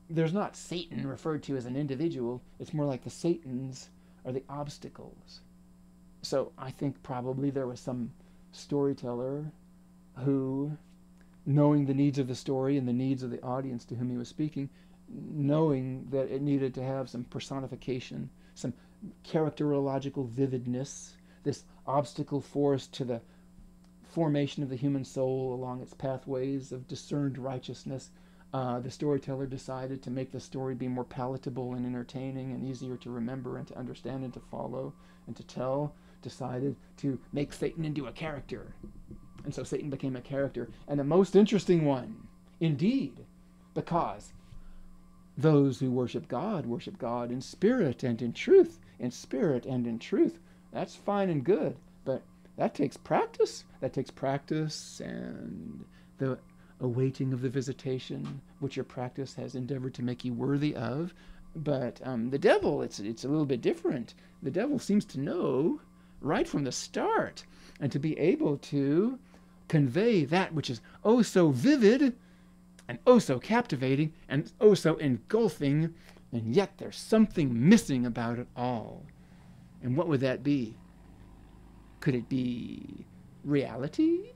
there's not Satan referred to as an individual. It's more like the Satans are the obstacles. So I think probably there was some storyteller who knowing the needs of the story and the needs of the audience to whom he was speaking, knowing that it needed to have some personification, some characterological vividness, this obstacle force to the formation of the human soul along its pathways of discerned righteousness. Uh, the storyteller decided to make the story be more palatable and entertaining and easier to remember and to understand and to follow and to tell. Decided to make Satan into a character and so Satan became a character, and a most interesting one, indeed, because those who worship God worship God in spirit and in truth, in spirit and in truth. That's fine and good, but that takes practice. That takes practice and the awaiting of the visitation, which your practice has endeavored to make you worthy of. But um, the devil, it's it's a little bit different. The devil seems to know right from the start, and to be able to convey that which is oh so vivid and oh so captivating and oh so engulfing, and yet there's something missing about it all. And what would that be? Could it be reality?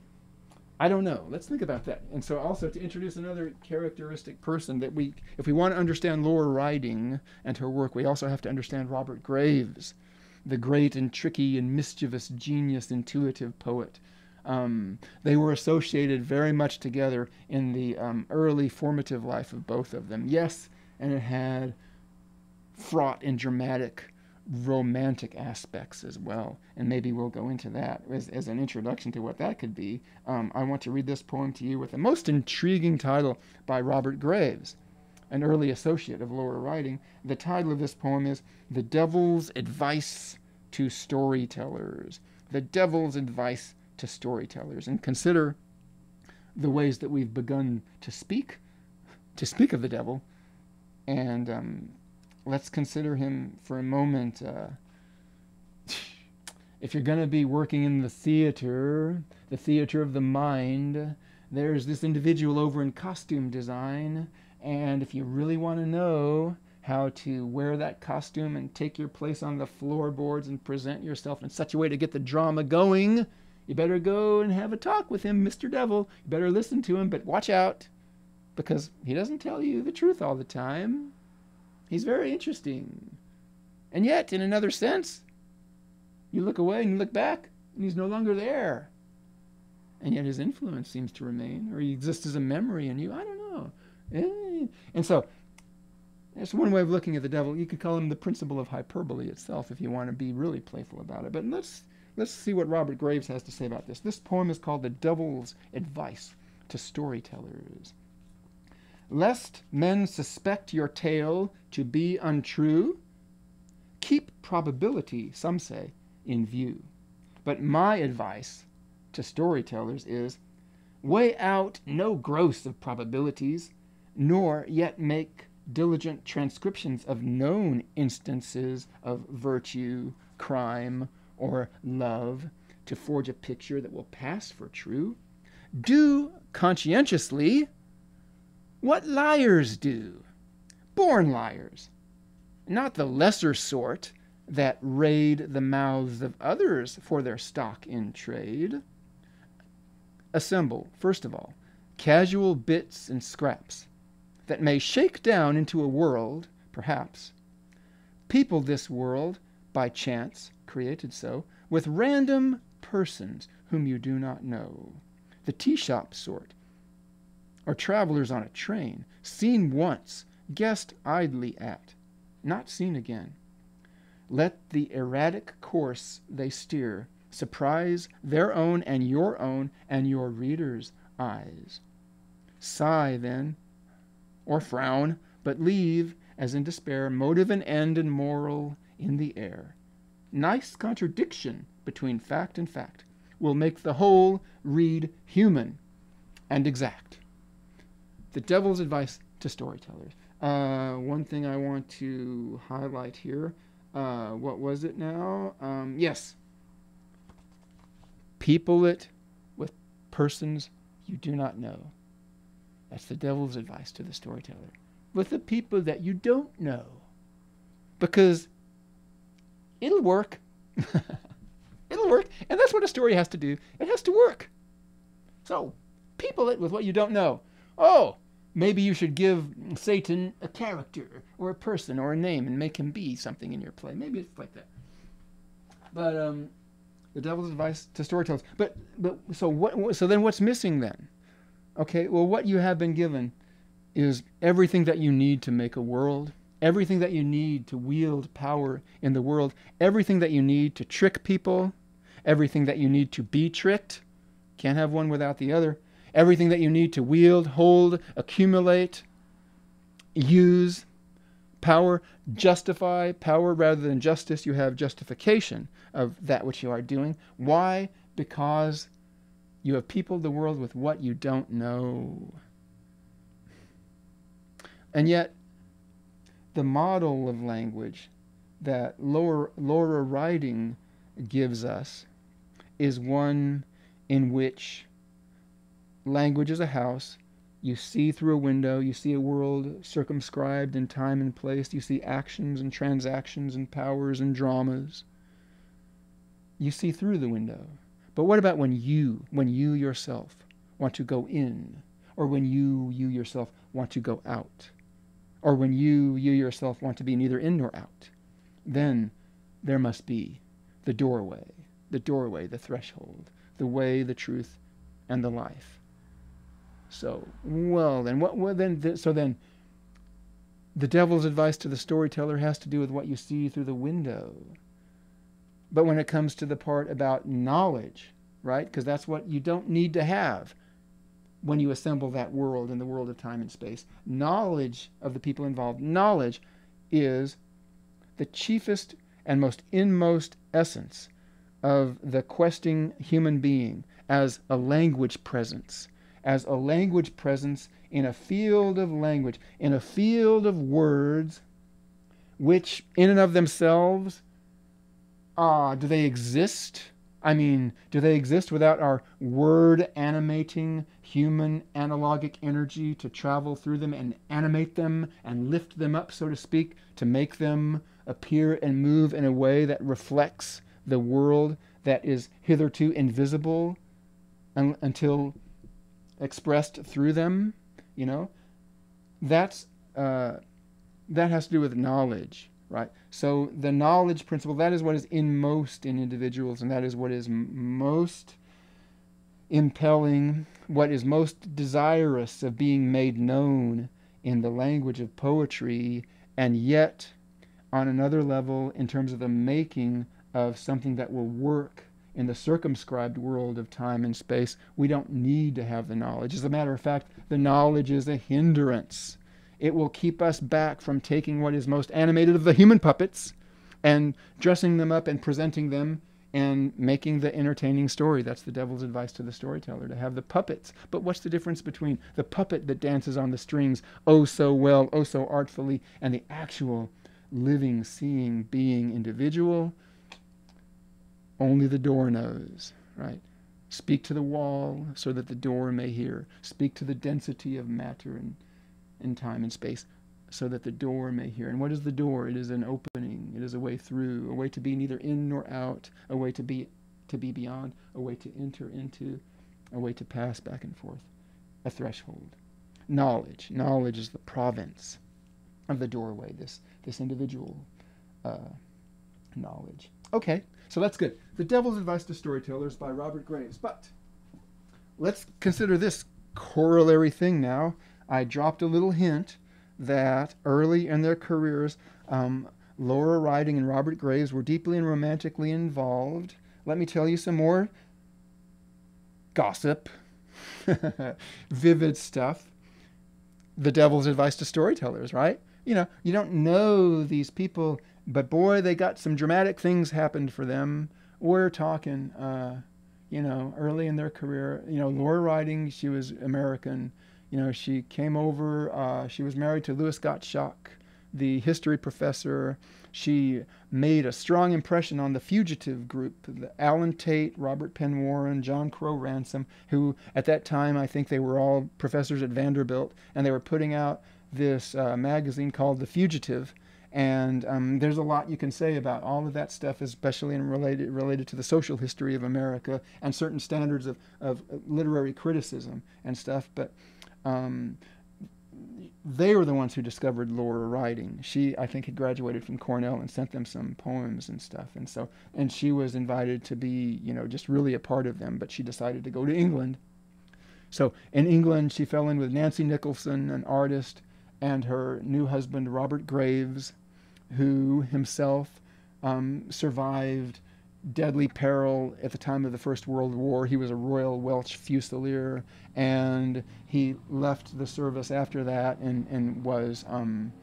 I don't know. Let's think about that. And so also to introduce another characteristic person that we if we want to understand Laura Riding and her work, we also have to understand Robert Graves, the great and tricky and mischievous genius intuitive poet um, they were associated very much together in the um, early formative life of both of them. Yes, and it had fraught and dramatic romantic aspects as well. And maybe we'll go into that as, as an introduction to what that could be. Um, I want to read this poem to you with the most intriguing title by Robert Graves, an early associate of Laura Riding. The title of this poem is The Devil's Advice to Storytellers. The Devil's Advice to storytellers and consider the ways that we've begun to speak to speak of the devil and um, let's consider him for a moment uh, if you're going to be working in the theater the theater of the mind there's this individual over in costume design and if you really want to know how to wear that costume and take your place on the floorboards and present yourself in such a way to get the drama going you better go and have a talk with him, Mr. Devil. You better listen to him, but watch out because he doesn't tell you the truth all the time. He's very interesting. And yet, in another sense, you look away and you look back, and he's no longer there. And yet his influence seems to remain, or he exists as a memory in you. I don't know. Eh. And so, that's one way of looking at the devil. You could call him the principle of hyperbole itself if you want to be really playful about it. But let's Let's see what Robert Graves has to say about this. This poem is called The Devil's Advice to Storytellers. Lest men suspect your tale to be untrue, keep probability, some say, in view. But my advice to storytellers is weigh out no gross of probabilities, nor yet make diligent transcriptions of known instances of virtue, crime, or love to forge a picture that will pass for true. Do conscientiously what liars do, born liars. not the lesser sort that raid the mouths of others for their stock in trade. Assemble, first of all, casual bits and scraps that may shake down into a world, perhaps. People this world, by chance, created so, with random persons whom you do not know. The tea shop sort, or travelers on a train, seen once, guessed idly at, not seen again. Let the erratic course they steer surprise their own and your own and your reader's eyes. Sigh, then, or frown, but leave, as in despair, motive and end and moral in the air. Nice contradiction between fact and fact will make the whole read human and exact. The devil's advice to storytellers. Uh, one thing I want to highlight here. Uh, what was it now? Um, yes. People it with persons you do not know. That's the devil's advice to the storyteller. With the people that you don't know. Because it'll work. it'll work. And that's what a story has to do. It has to work. So, people it with what you don't know. Oh, maybe you should give Satan a character or a person or a name and make him be something in your play. Maybe it's like that. But um, the devil's advice to storytellers. But but so what? So then, what's missing then? Okay, well, what you have been given is everything that you need to make a world, everything that you need to wield power in the world, everything that you need to trick people, everything that you need to be tricked. Can't have one without the other. Everything that you need to wield, hold, accumulate, use, power, justify, power rather than justice. You have justification of that which you are doing. Why? Because you have peopled the world with what you don't know. And yet, the model of language that Laura, Laura Riding gives us is one in which language is a house. You see through a window, you see a world circumscribed in time and place, you see actions and transactions and powers and dramas. You see through the window. But what about when you, when you yourself want to go in, or when you, you yourself want to go out, or when you, you yourself want to be neither in nor out? Then there must be the doorway, the doorway, the threshold, the way, the truth, and the life. So, well, then what? Well, then, so then, the devil's advice to the storyteller has to do with what you see through the window. But when it comes to the part about knowledge, right? Because that's what you don't need to have when you assemble that world in the world of time and space. Knowledge of the people involved, knowledge is the chiefest and most inmost essence of the questing human being as a language presence, as a language presence in a field of language, in a field of words, which in and of themselves uh, do they exist? I mean, do they exist without our word animating human analogic energy to travel through them and animate them and lift them up, so to speak, to make them appear and move in a way that reflects the world that is hitherto invisible un- until expressed through them? You know, that's uh, that has to do with knowledge right? So the knowledge principle, that is what is inmost in individuals, and that is what is most impelling, what is most desirous of being made known in the language of poetry, and yet on another level, in terms of the making of something that will work in the circumscribed world of time and space, we don't need to have the knowledge. As a matter of fact, the knowledge is a hindrance it will keep us back from taking what is most animated of the human puppets and dressing them up and presenting them and making the entertaining story. That's the devil's advice to the storyteller to have the puppets. But what's the difference between the puppet that dances on the strings oh so well, oh so artfully, and the actual living, seeing, being individual? Only the door knows, right? Speak to the wall so that the door may hear. Speak to the density of matter and in time and space so that the door may hear. And what is the door? It is an opening. It is a way through, a way to be neither in nor out, a way to be to be beyond, a way to enter into, a way to pass back and forth, a threshold. Knowledge. Knowledge is the province of the doorway. This this individual uh, knowledge. Okay, so that's good. The Devil's Advice to Storytellers by Robert Graves. But let's consider this corollary thing now. I dropped a little hint that early in their careers, um, Laura Riding and Robert Graves were deeply and romantically involved. Let me tell you some more gossip, vivid stuff. The devil's advice to storytellers, right? You know, you don't know these people, but boy, they got some dramatic things happened for them. We're talking, uh, you know, early in their career. You know, Laura Riding, she was American you know, she came over. Uh, she was married to Louis Gottschalk, the history professor. She made a strong impression on the fugitive group, the Allen Tate, Robert Penn Warren, John Crowe Ransom, who at that time I think they were all professors at Vanderbilt, and they were putting out this uh, magazine called The Fugitive. And um, there's a lot you can say about all of that stuff, especially in related related to the social history of America and certain standards of, of literary criticism and stuff. But um, they were the ones who discovered Laura Riding. She, I think, had graduated from Cornell and sent them some poems and stuff. And so, and she was invited to be, you know, just really a part of them. But she decided to go to England. So in England, she fell in with Nancy Nicholson, an artist, and her new husband Robert Graves, who himself um, survived deadly peril at the time of the First World War. He was a Royal Welsh Fusilier, and he left the service after that and, and was, um,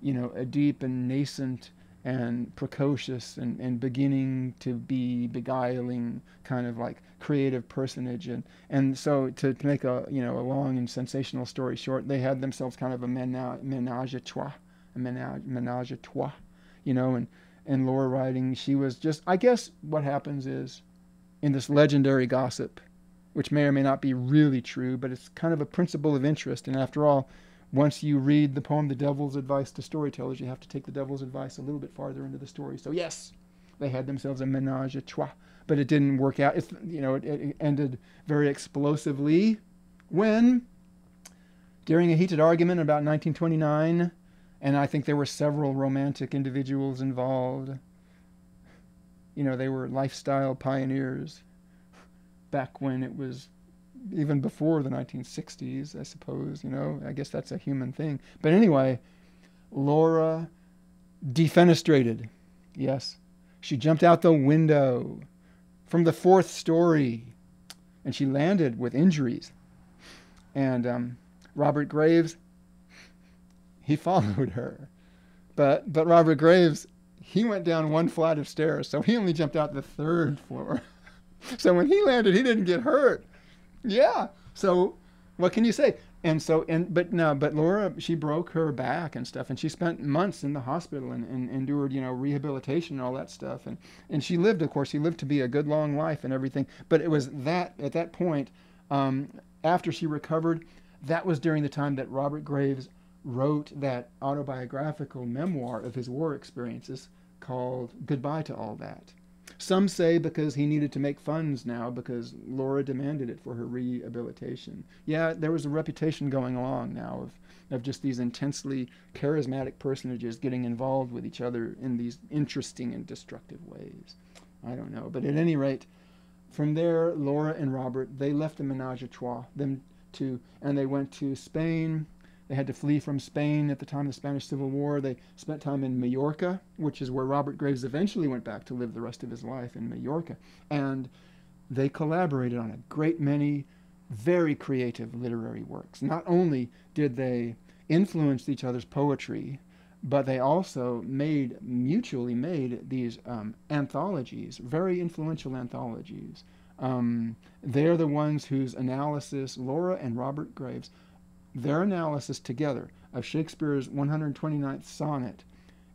you know, a deep and nascent and precocious and, and beginning to be beguiling kind of like creative personage and and so to, make a you know a long and sensational story short they had themselves kind of a menage a trois a menage, menage a trois you know and and Laura Riding, she was just, I guess what happens is in this legendary gossip, which may or may not be really true, but it's kind of a principle of interest. And after all, once you read the poem The Devil's Advice to Storytellers, you have to take the devil's advice a little bit farther into the story. So, yes, they had themselves a menage a trois, but it didn't work out. It's, you know, it, it ended very explosively when, during a heated argument about 1929, and I think there were several romantic individuals involved. You know, they were lifestyle pioneers back when it was even before the 1960s, I suppose. You know, I guess that's a human thing. But anyway, Laura defenestrated. Yes, she jumped out the window from the fourth story and she landed with injuries. And um, Robert Graves he followed her. But but Robert Graves, he went down one flight of stairs, so he only jumped out the third floor. so when he landed, he didn't get hurt. Yeah. So what can you say? And so and but no, but Laura she broke her back and stuff, and she spent months in the hospital and, and endured you know rehabilitation and all that stuff, and and she lived, of course, she lived to be a good long life and everything. But it was that at that point, um, after she recovered, that was during the time that Robert Graves wrote that autobiographical memoir of his war experiences called Goodbye to All That. Some say because he needed to make funds now because Laura demanded it for her rehabilitation. Yeah, there was a reputation going along now of, of just these intensely charismatic personages getting involved with each other in these interesting and destructive ways. I don't know. But at any rate, from there, Laura and Robert, they left the menage a trois, them two, and they went to Spain, they had to flee from Spain at the time of the Spanish Civil War. They spent time in Majorca, which is where Robert Graves eventually went back to live the rest of his life in Majorca. And they collaborated on a great many very creative literary works. Not only did they influence each other's poetry, but they also made, mutually made, these um, anthologies, very influential anthologies. Um, they're the ones whose analysis Laura and Robert Graves their analysis together of Shakespeare's 129th sonnet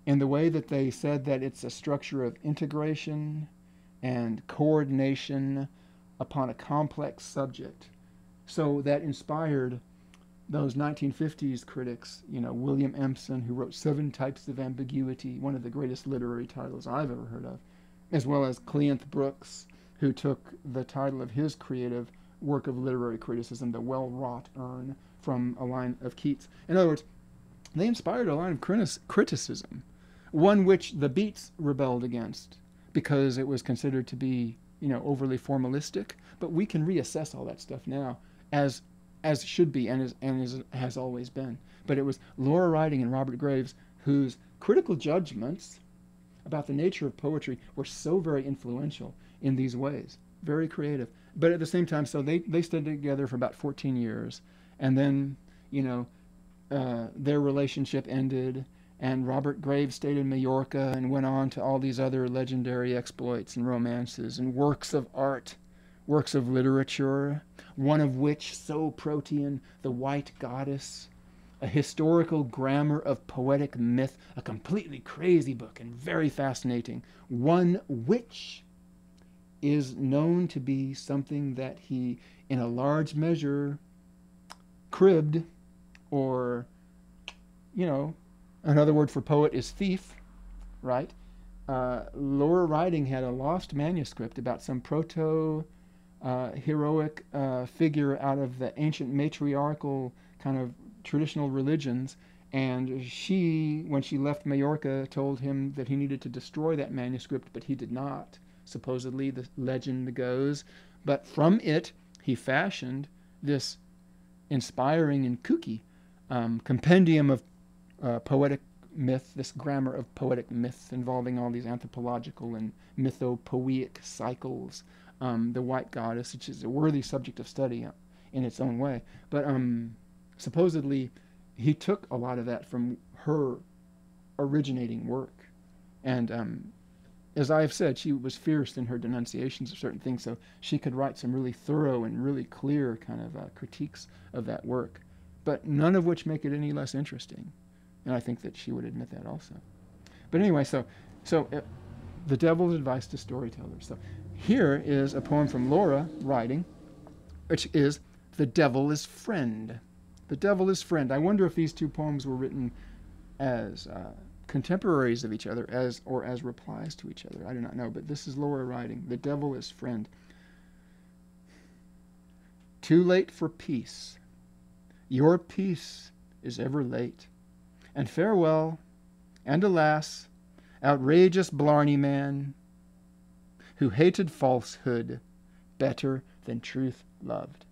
and the way that they said that it's a structure of integration and coordination upon a complex subject. So that inspired those 1950s critics, you know, William Empson, who wrote Seven Types of Ambiguity, one of the greatest literary titles I've ever heard of, as well as Cleanth Brooks, who took the title of his creative work of literary criticism, The Well Wrought Urn, from a line of Keats. In other words, they inspired a line of criticism, one which the Beats rebelled against because it was considered to be, you know, overly formalistic. But we can reassess all that stuff now as as should be and is and is, has always been. But it was Laura Riding and Robert Graves whose critical judgments about the nature of poetry were so very influential in these ways, very creative. But at the same time, so they, they stayed together for about 14 years. And then, you know, uh, their relationship ended, and Robert Graves stayed in Majorca and went on to all these other legendary exploits and romances and works of art, works of literature, one of which, so protean, The White Goddess, a historical grammar of poetic myth, a completely crazy book and very fascinating, one which is known to be something that he, in a large measure, cribbed, or, you know, another word for poet is thief, right? Uh, Laura Riding had a lost manuscript about some proto uh, heroic uh, figure out of the ancient matriarchal kind of traditional religions. And she, when she left Majorca, told him that he needed to destroy that manuscript, but he did not supposedly the legend goes. But from it, he fashioned this inspiring and kooky um, compendium of uh, poetic myth, this grammar of poetic myth involving all these anthropological and mythopoeic cycles. Um, the white goddess, which is a worthy subject of study in its own way. But um, supposedly, he took a lot of that from her originating work. And um, as I have said, she was fierce in her denunciations of certain things, so she could write some really thorough and really clear kind of uh, critiques of that work, but none of which make it any less interesting. And I think that she would admit that also. But anyway, so so uh, the devil's advice to storytellers. So here is a poem from Laura Riding, which is "The Devil is Friend." The Devil is Friend. I wonder if these two poems were written as uh, contemporaries of each other as or as replies to each other. I do not know, but this is Laura Riding. The devil is friend. Too late for peace. Your peace is ever late. And farewell, and alas, outrageous Blarney man, who hated falsehood better than truth loved.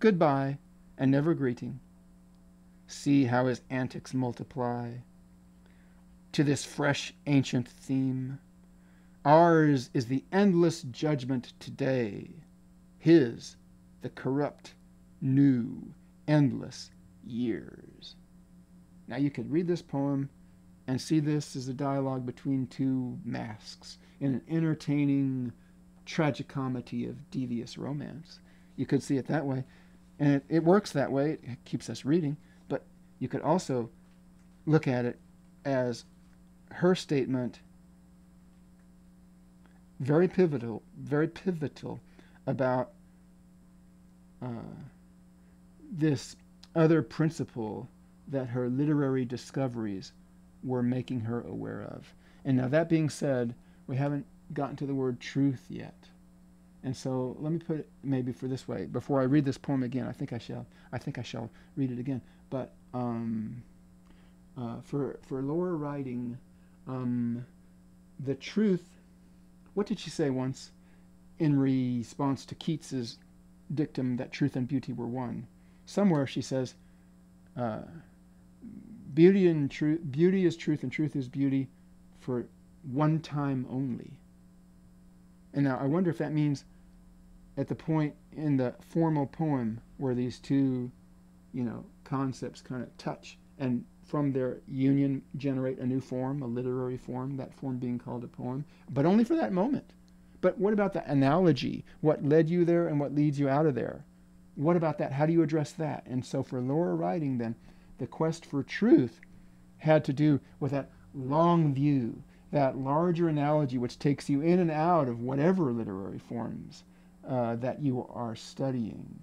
Goodbye, and never greeting. See how his antics multiply to this fresh ancient theme. Ours is the endless judgment today, his the corrupt, new, endless years. Now you could read this poem and see this as a dialogue between two masks in an entertaining tragicomedy of devious romance. You could see it that way. And it, it works that way, it keeps us reading, but you could also look at it as her statement very pivotal, very pivotal about uh, this other principle that her literary discoveries were making her aware of. And now that being said, we haven't gotten to the word truth yet. And so let me put it maybe for this way. Before I read this poem again, I think I shall. I think I shall read it again. But um, uh, for for Laura Riding um, the truth. What did she say once in response to Keats's dictum that truth and beauty were one? Somewhere she says, uh, "Beauty and truth, beauty is truth, and truth is beauty, for one time only." And now I wonder if that means at the point in the formal poem where these two, you know, concepts kind of touch and from their union generate a new form, a literary form, that form being called a poem, but only for that moment. But what about the analogy? What led you there and what leads you out of there? What about that? How do you address that? And so for Laura Riding, then, the quest for truth had to do with that long view, that larger analogy which takes you in and out of whatever literary forms uh, that you are studying.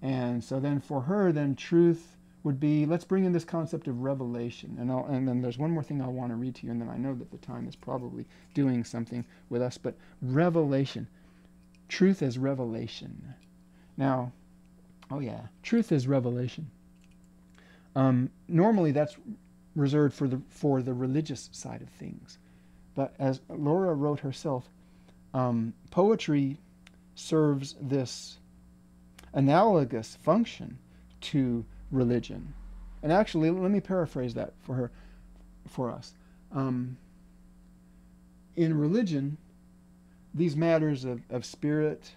And so then for her, then truth would be let's bring in this concept of revelation. And, I'll, and then there's one more thing I want to read to you, and then I know that the time is probably doing something with us. But revelation, truth as revelation. Now, oh yeah, truth is revelation. Um, normally that's reserved for the for the religious side of things, but as Laura wrote herself, um, poetry serves this analogous function to religion. And actually, let me paraphrase that for her, for us. Um, in religion, these matters of, of spirit,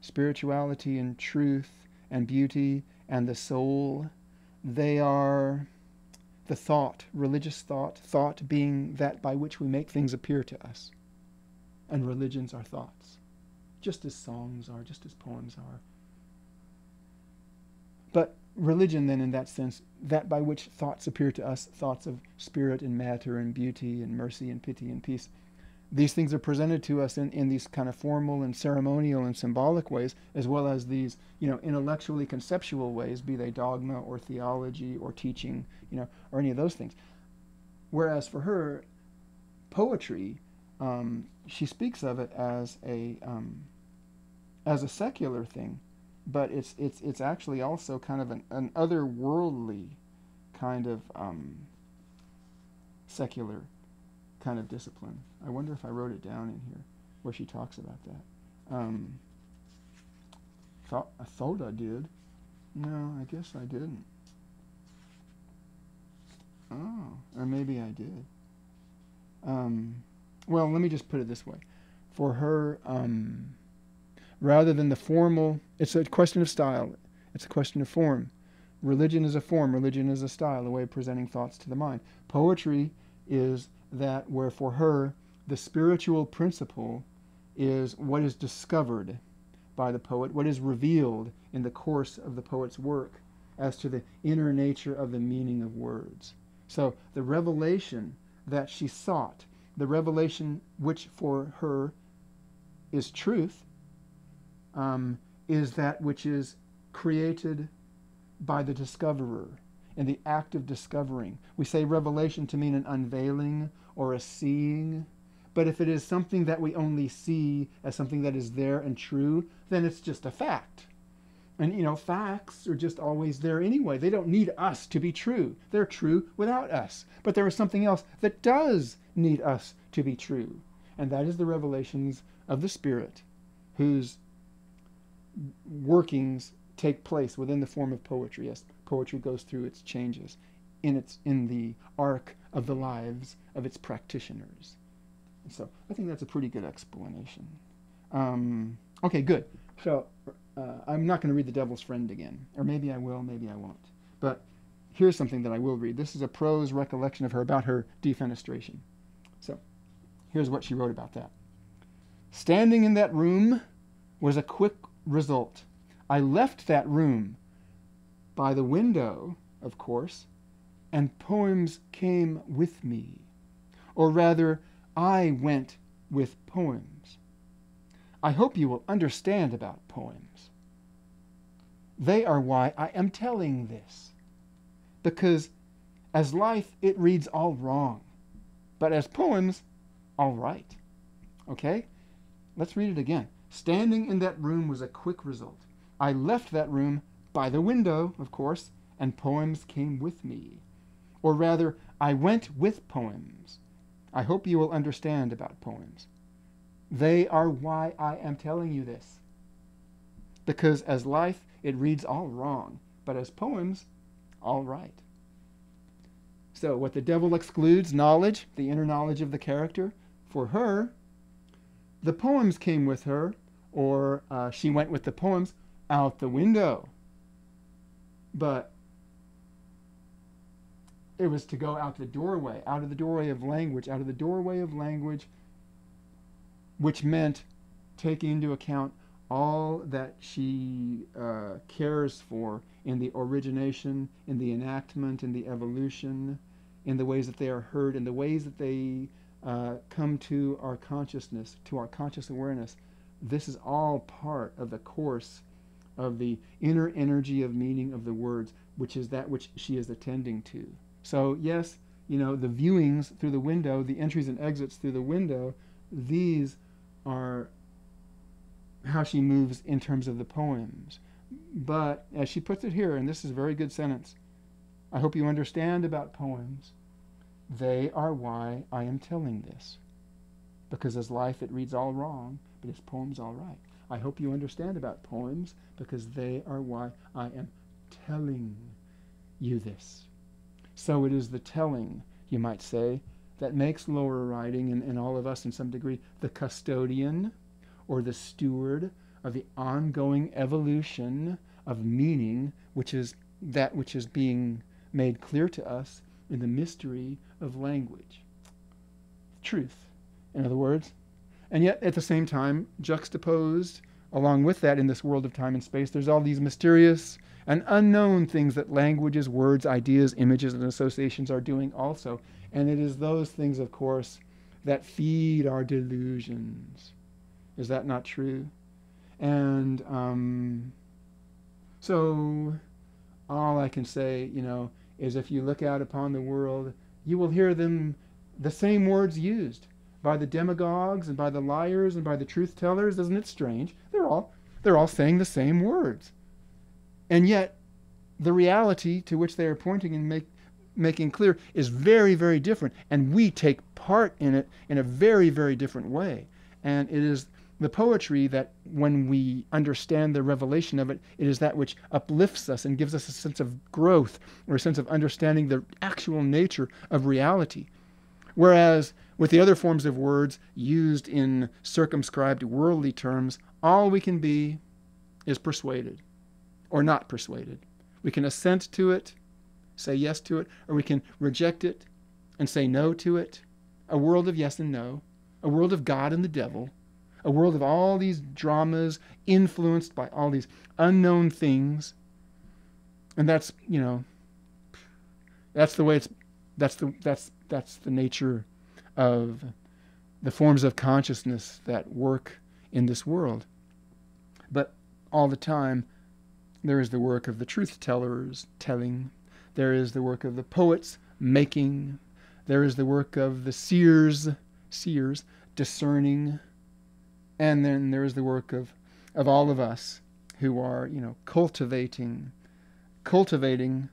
spirituality, and truth, and beauty, and the soul, they are the thought, religious thought, thought being that by which we make things appear to us. And religions are thoughts, just as songs are, just as poems are. But religion, then, in that sense, that by which thoughts appear to us, thoughts of spirit and matter and beauty and mercy and pity and peace, these things are presented to us in, in these kind of formal and ceremonial and symbolic ways, as well as these, you know, intellectually conceptual ways, be they dogma or theology or teaching, you know, or any of those things. Whereas for her, poetry, um, she speaks of it as a um, as a secular thing, but it's it's it's actually also kind of an, an otherworldly kind of um, secular kind of discipline. I wonder if I wrote it down in here where she talks about that. Um, thought I thought I did. No, I guess I didn't. Oh, or maybe I did. Um, well, let me just put it this way: for her, um, rather than the formal, it's a question of style. It's a question of form. Religion is a form. Religion is a style, a way of presenting thoughts to the mind. Poetry is that where for her the spiritual principle is what is discovered by the poet, what is revealed in the course of the poet's work as to the inner nature of the meaning of words. So the revelation that she sought, the revelation which for her is truth, um, is that which is created by the discoverer in the act of discovering. We say revelation to mean an unveiling or a seeing. But if it is something that we only see as something that is there and true, then it's just a fact. And you know, facts are just always there anyway. They don't need us to be true. They're true without us. But there is something else that does need us to be true. And that is the revelations of the Spirit, whose workings take place within the form of poetry as poetry goes through its changes in its in the arc of the lives of its practitioners. So I think that's a pretty good explanation. Um, okay, good. So uh, I'm not going to read The Devil's Friend again, or maybe I will, maybe I won't. But here's something that I will read. This is a prose recollection of her about her defenestration. So here's what she wrote about that. Standing in that room was a quick result. I left that room by the window, of course, and poems came with me. Or rather, I went with poems. I hope you will understand about poems. They are why I am telling this. Because as life, it reads all wrong. But as poems, all right. Okay? Let's read it again. Standing in that room was a quick result. I left that room by the window, of course, and poems came with me. Or rather, I went with poems. I hope you will understand about poems. They are why I am telling you this. Because as life, it reads all wrong, but as poems, all right. So, what the devil excludes knowledge, the inner knowledge of the character, for her, the poems came with her, or uh, she went with the poems out the window. But it was to go out the doorway, out of the doorway of language, out of the doorway of language, which meant taking into account all that she uh, cares for in the origination, in the enactment, in the evolution, in the ways that they are heard, in the ways that they uh, come to our consciousness, to our conscious awareness. This is all part of the course of the inner energy of meaning of the words, which is that which she is attending to. So, yes, you know, the viewings through the window, the entries and exits through the window, these are how she moves in terms of the poems. But as she puts it here, and this is a very good sentence, I hope you understand about poems. They are why I am telling this. Because as life it reads all wrong, but as poems all right. I hope you understand about poems because they are why I am telling you this. So it is the telling, you might say, that makes Laura Riding and, and all of us in some degree the custodian or the steward of the ongoing evolution of meaning, which is that which is being made clear to us in the mystery of language. Truth, in other words. And yet, at the same time, juxtaposed along with that in this world of time and space, there's all these mysterious and unknown things that languages, words, ideas, images, and associations are doing also. And it is those things, of course, that feed our delusions. Is that not true? And um, so, all I can say, you know, is if you look out upon the world, you will hear them, the same words used by the demagogues and by the liars and by the truth tellers. Isn't it strange? They're all, they're all saying the same words. And yet, the reality to which they are pointing and make, making clear is very, very different. And we take part in it in a very, very different way. And it is the poetry that when we understand the revelation of it, it is that which uplifts us and gives us a sense of growth or a sense of understanding the actual nature of reality. Whereas with the other forms of words used in circumscribed worldly terms, all we can be is persuaded or not persuaded. We can assent to it, say yes to it, or we can reject it and say no to it. A world of yes and no, a world of God and the devil, a world of all these dramas influenced by all these unknown things. And that's, you know, that's the way it's that's the that's that's the nature of the forms of consciousness that work in this world. But all the time there is the work of the truth tellers telling, there is the work of the poets making, there is the work of the seers seers discerning. And then there is the work of, of all of us who are, you know, cultivating, cultivating,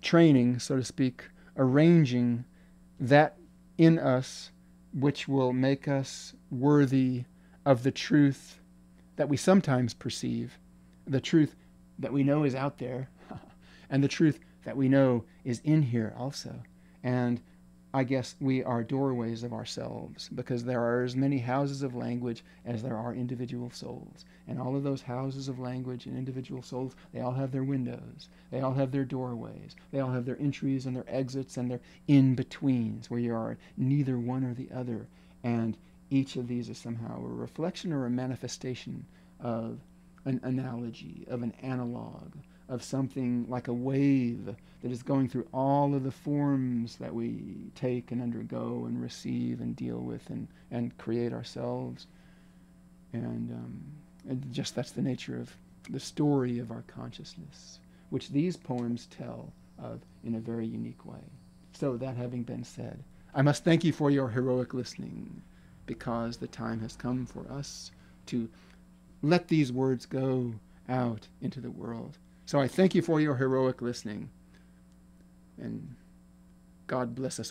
training, so to speak, arranging that in us which will make us worthy of the truth that we sometimes perceive, the truth that we know is out there, and the truth that we know is in here also. And I guess we are doorways of ourselves because there are as many houses of language as there are individual souls. And all of those houses of language and individual souls, they all have their windows, they all have their doorways, they all have their entries and their exits and their in betweens where you are neither one or the other. And each of these is somehow a reflection or a manifestation of an analogy, of an analog, of something like a wave that is going through all of the forms that we take and undergo and receive and deal with and, and create ourselves. And, um, and just that's the nature of the story of our consciousness, which these poems tell of in a very unique way. So, that having been said, I must thank you for your heroic listening because the time has come for us to let these words go out into the world. So I thank you for your heroic listening. And God bless us.